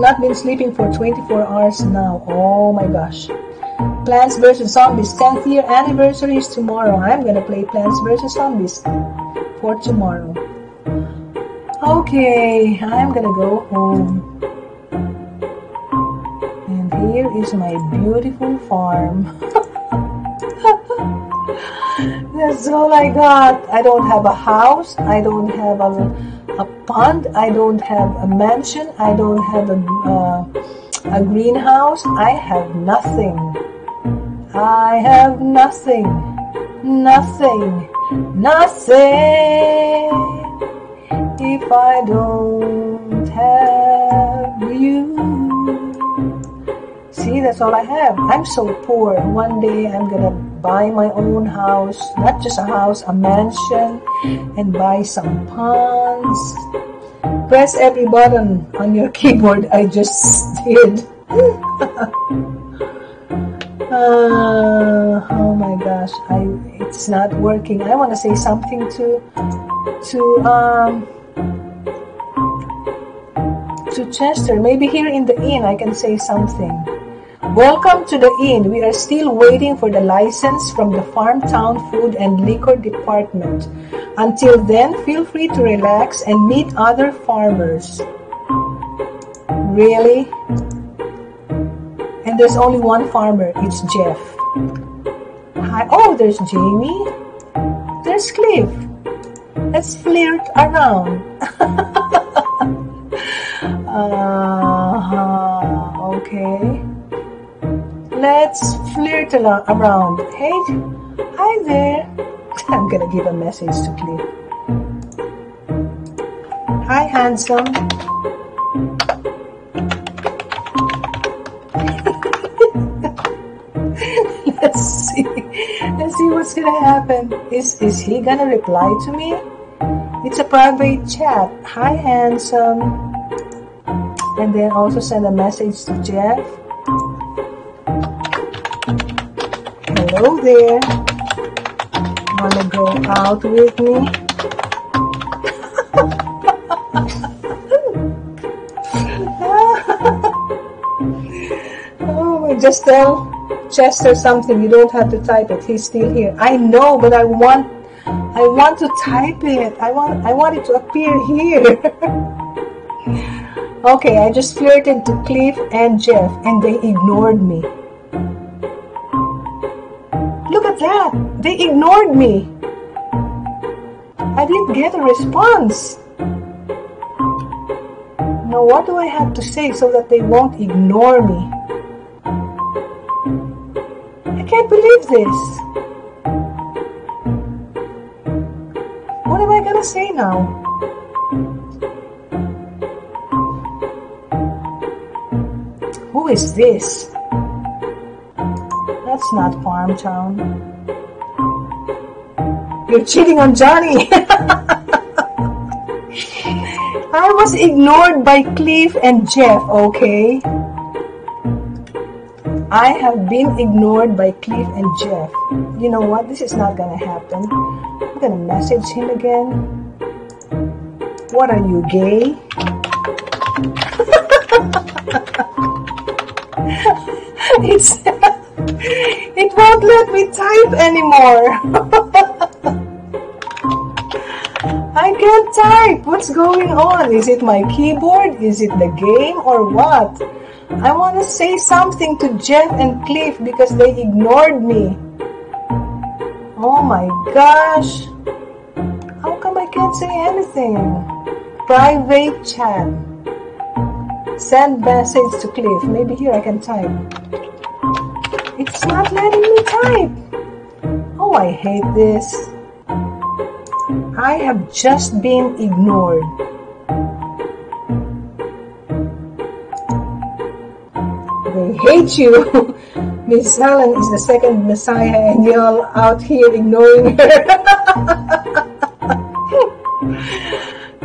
Not been sleeping for 24 hours now. Oh my gosh. Plants vs. Zombies 10th year anniversary is tomorrow. I'm gonna play Plants vs. Zombies for tomorrow. Okay, I'm gonna go home. And here is my beautiful farm. That's all I got. I don't have a house. I don't have a, a pond. I don't have a mansion. I don't have a, uh, a greenhouse. I have nothing. I have nothing. Nothing. Nothing. If I don't have you. See, that's all I have. I'm so poor. One day I'm gonna buy my own house, not just a house, a mansion, and buy some ponds. Press every button on your (laughs) keyboard. I just did. uh, (laughs) oh my gosh, I it's not working. I want to say something to to um to Chester. Maybe here in the inn I can say something. Welcome to the inn. We are still waiting for the license from the Farm Town Food and Liquor Department. Until then, feel free to relax and meet other farmers. Really? And there's only one farmer. It's Jeff. Hi. Oh, there's Jamie. There's Cliff. Let's flirt around. (laughs) uh, okay. Let's flirt around. Hey, hi there. (laughs) I'm gonna give a message to Cliff. Hi, handsome. (laughs) Let's see. Let's see what's gonna happen. Is is he gonna reply to me? It's a private chat. Hi, handsome. And then also send a message to Jeff. Hello there. Wanna go out with me? (laughs) oh, just tell Chester something. You don't have to type it. He's still here. I know, but I want I want to type it. I want I want it to appear here. (laughs) okay, I just flirted to Cliff and Jeff and they ignored me. That. They ignored me. I didn't get a response. Now what do I have to say so that they won't ignore me? I can't believe this. What am I gonna say now? Who is this? That's not Farm Town. You're cheating on Johnny. (laughs) I was ignored by Cliff and Jeff, okay? I have been ignored by Cliff and Jeff. You know what? This is not gonna happen. I'm gonna message him again. What are you, gay? (laughs) it's (laughs) it won't let me type anymore. I can't type. What's going on? Is it my keyboard? Is it the game or what? I want to say something to Jeff and Cliff because they ignored me. Oh my gosh. How come I can't say anything? Private chat. Send message to Cliff. Maybe here I can type. It's not letting me type. Oh, I hate this. I have just been ignored. They hate you. (laughs) Miss Helen is the second Messiah and you're out here ignoring her. (laughs)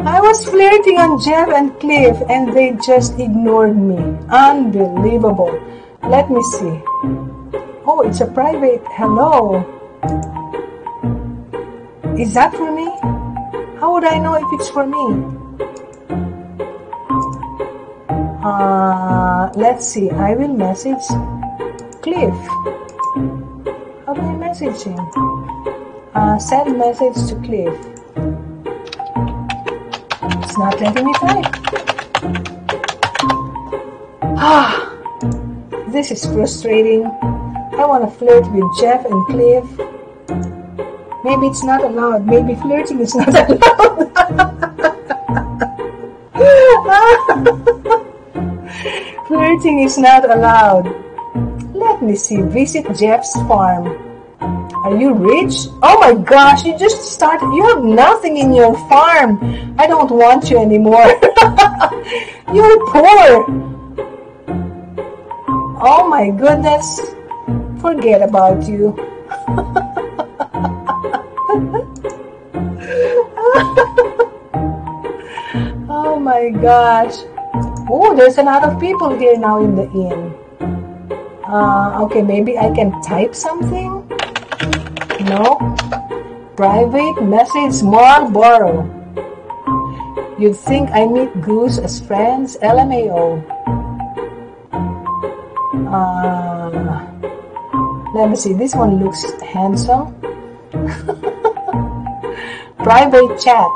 I was flirting on Jeff and Cliff and they just ignored me. Unbelievable. Let me see. Oh, it's a private. Hello. Is that for me? How would I know if it's for me? Uh, let's see. I will message Cliff. How do I message him? Uh, send message to Cliff. It's not letting me type. Ah, this is frustrating. I want to flirt with Jeff and Cliff. Maybe it's not allowed. Maybe flirting is not (laughs) allowed. (laughs) flirting is not allowed. Let me see. Visit Jeff's farm. Are you rich? Oh my gosh, you just started. You have nothing in your farm. I don't want you anymore. (laughs) You're poor. Oh my goodness. Forget about you. My gosh. Oh, there's a lot of people here now in the inn. Uh, okay, maybe I can type something? No. Private message Marlboro. You'd think I meet Goose as friends? LMAO. Uh, let me see. This one looks handsome. (laughs) Private chat.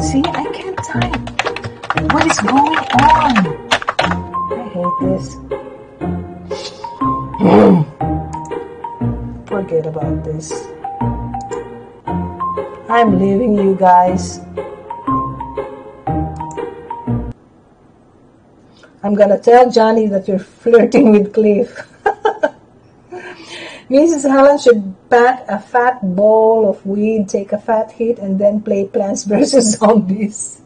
See, I can't type. What is going on? I hate this. (clears throat) Forget about this. I'm leaving you guys. I'm gonna tell Johnny that you're (laughs) flirting with Cliff. Mrs. Helen should pat a fat ball of weed, take a fat hit, and then play Plants vs. (laughs) Zombies.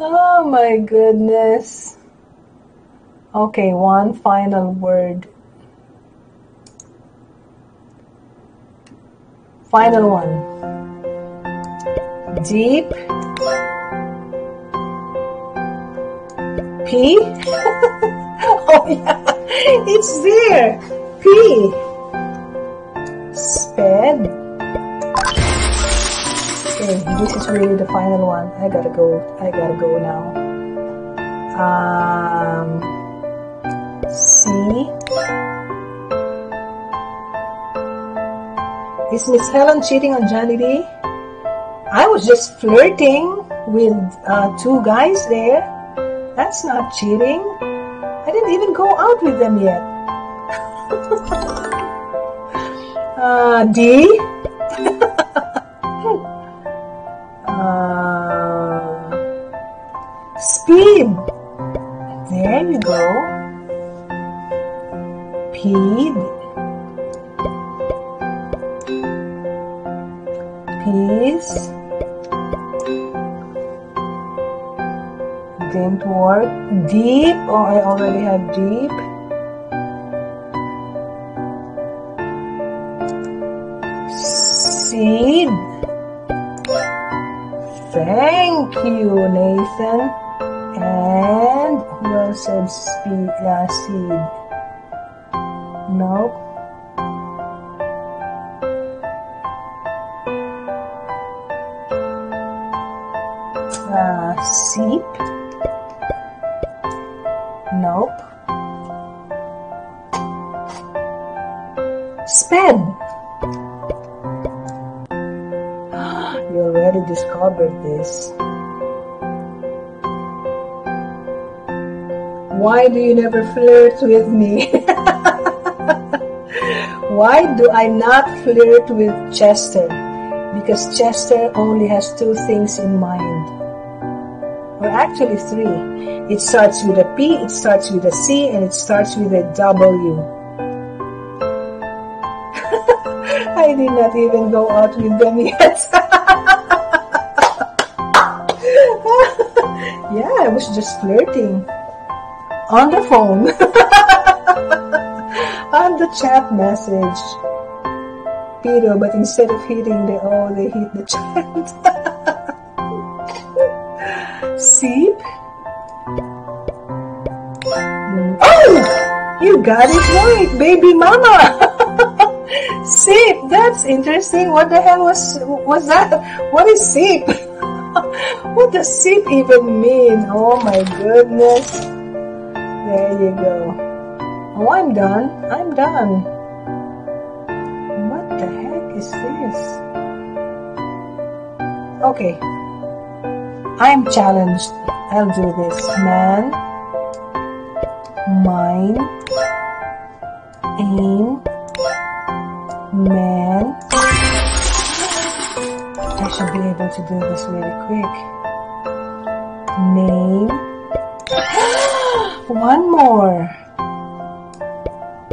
Oh my goodness. Okay, one final word. Final one. Deep. P. (laughs) oh yeah, it's there. P. Sped. Okay, this is really the final one. I gotta go. I gotta go now. Um, C. Is Miss Helen cheating on Johnny? I was just flirting with uh, two guys there. That's not cheating. I didn't even go out with them yet. (laughs) uh, D. (laughs) uh, speed. There you go. Peed. Peace. Didn't work. Deep. Oh, I already have deep. You, Nathan. And who else said speed? Yeah, seed. Nope. Uh, seep. Nope. Sped. (gasps) You already discovered this. Why do you never flirt with me? (laughs) Why do I not flirt with Chester? Because Chester only has two things in mind. Or actually three. It starts with a P, it starts with a C, and it starts with a W. (laughs) I did not even go out with them yet. (laughs) yeah, I was just flirting. On the phone. (laughs) On the chat message. Pero, but instead of hitting the oh, they hit the chat. (laughs) Seep. Oh! You got it right, baby mama! (laughs) Seep, that's interesting. What the hell was was that? What is seep? what does sip even mean? Oh my goodness. There you go. Oh, I'm done. I'm done. What the heck is this? Okay. I'm challenged. I'll do this. Man, mind, aim, man. I should be able to do this really quick. Name. One more.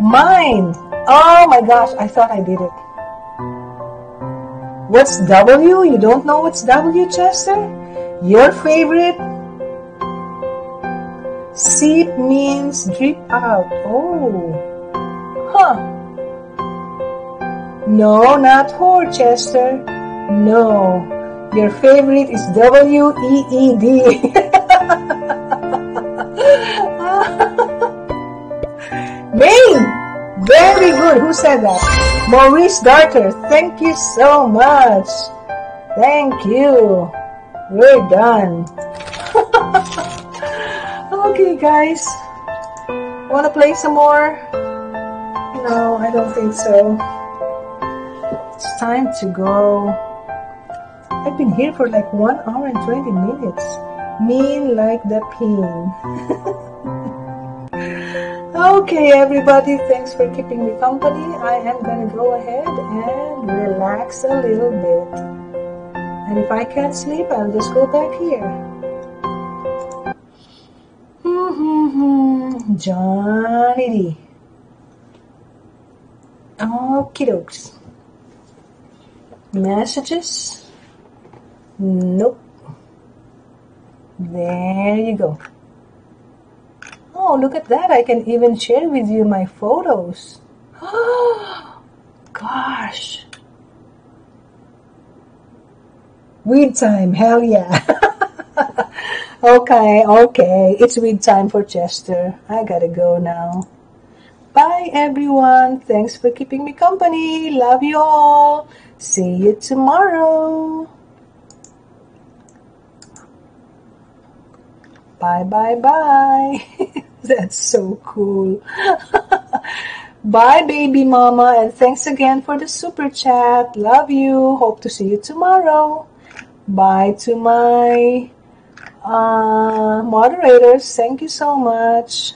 Mind. Oh my gosh, I thought I did it. What's W? You don't know what's W, Chester? Your favorite? Seep means drip out. Oh. Huh. No, not Chester. No. Your favorite is W E E D. (laughs) Maine! Very good. Who said that? Maurice Darter. Thank you so much. Thank you. We're done. (laughs) okay, guys. Wanna play some more? No, I don't think so. It's time to go. I've been here for like 1 hour and 20 minutes. Mean like the pin. (laughs) okay, everybody, thanks for keeping me company. I am gonna go ahead and relax a little bit. And if I can't sleep, I'll just go back here. Johnny Dee. Okie dokes. Messages? Nope. There you go. Oh, look at that. I can even share with you my photos. (gasps) Gosh. Weed time. Hell yeah. (laughs) okay, okay. It's weed time for Chester. I gotta go now. Bye, everyone. Thanks for keeping me company. Love you all. See you tomorrow. Bye, bye, bye. (laughs) That's so cool. (laughs) bye, baby mama, and thanks again for the super chat. Love you. Hope to see you tomorrow. Bye to my uh, moderators. Thank you so much.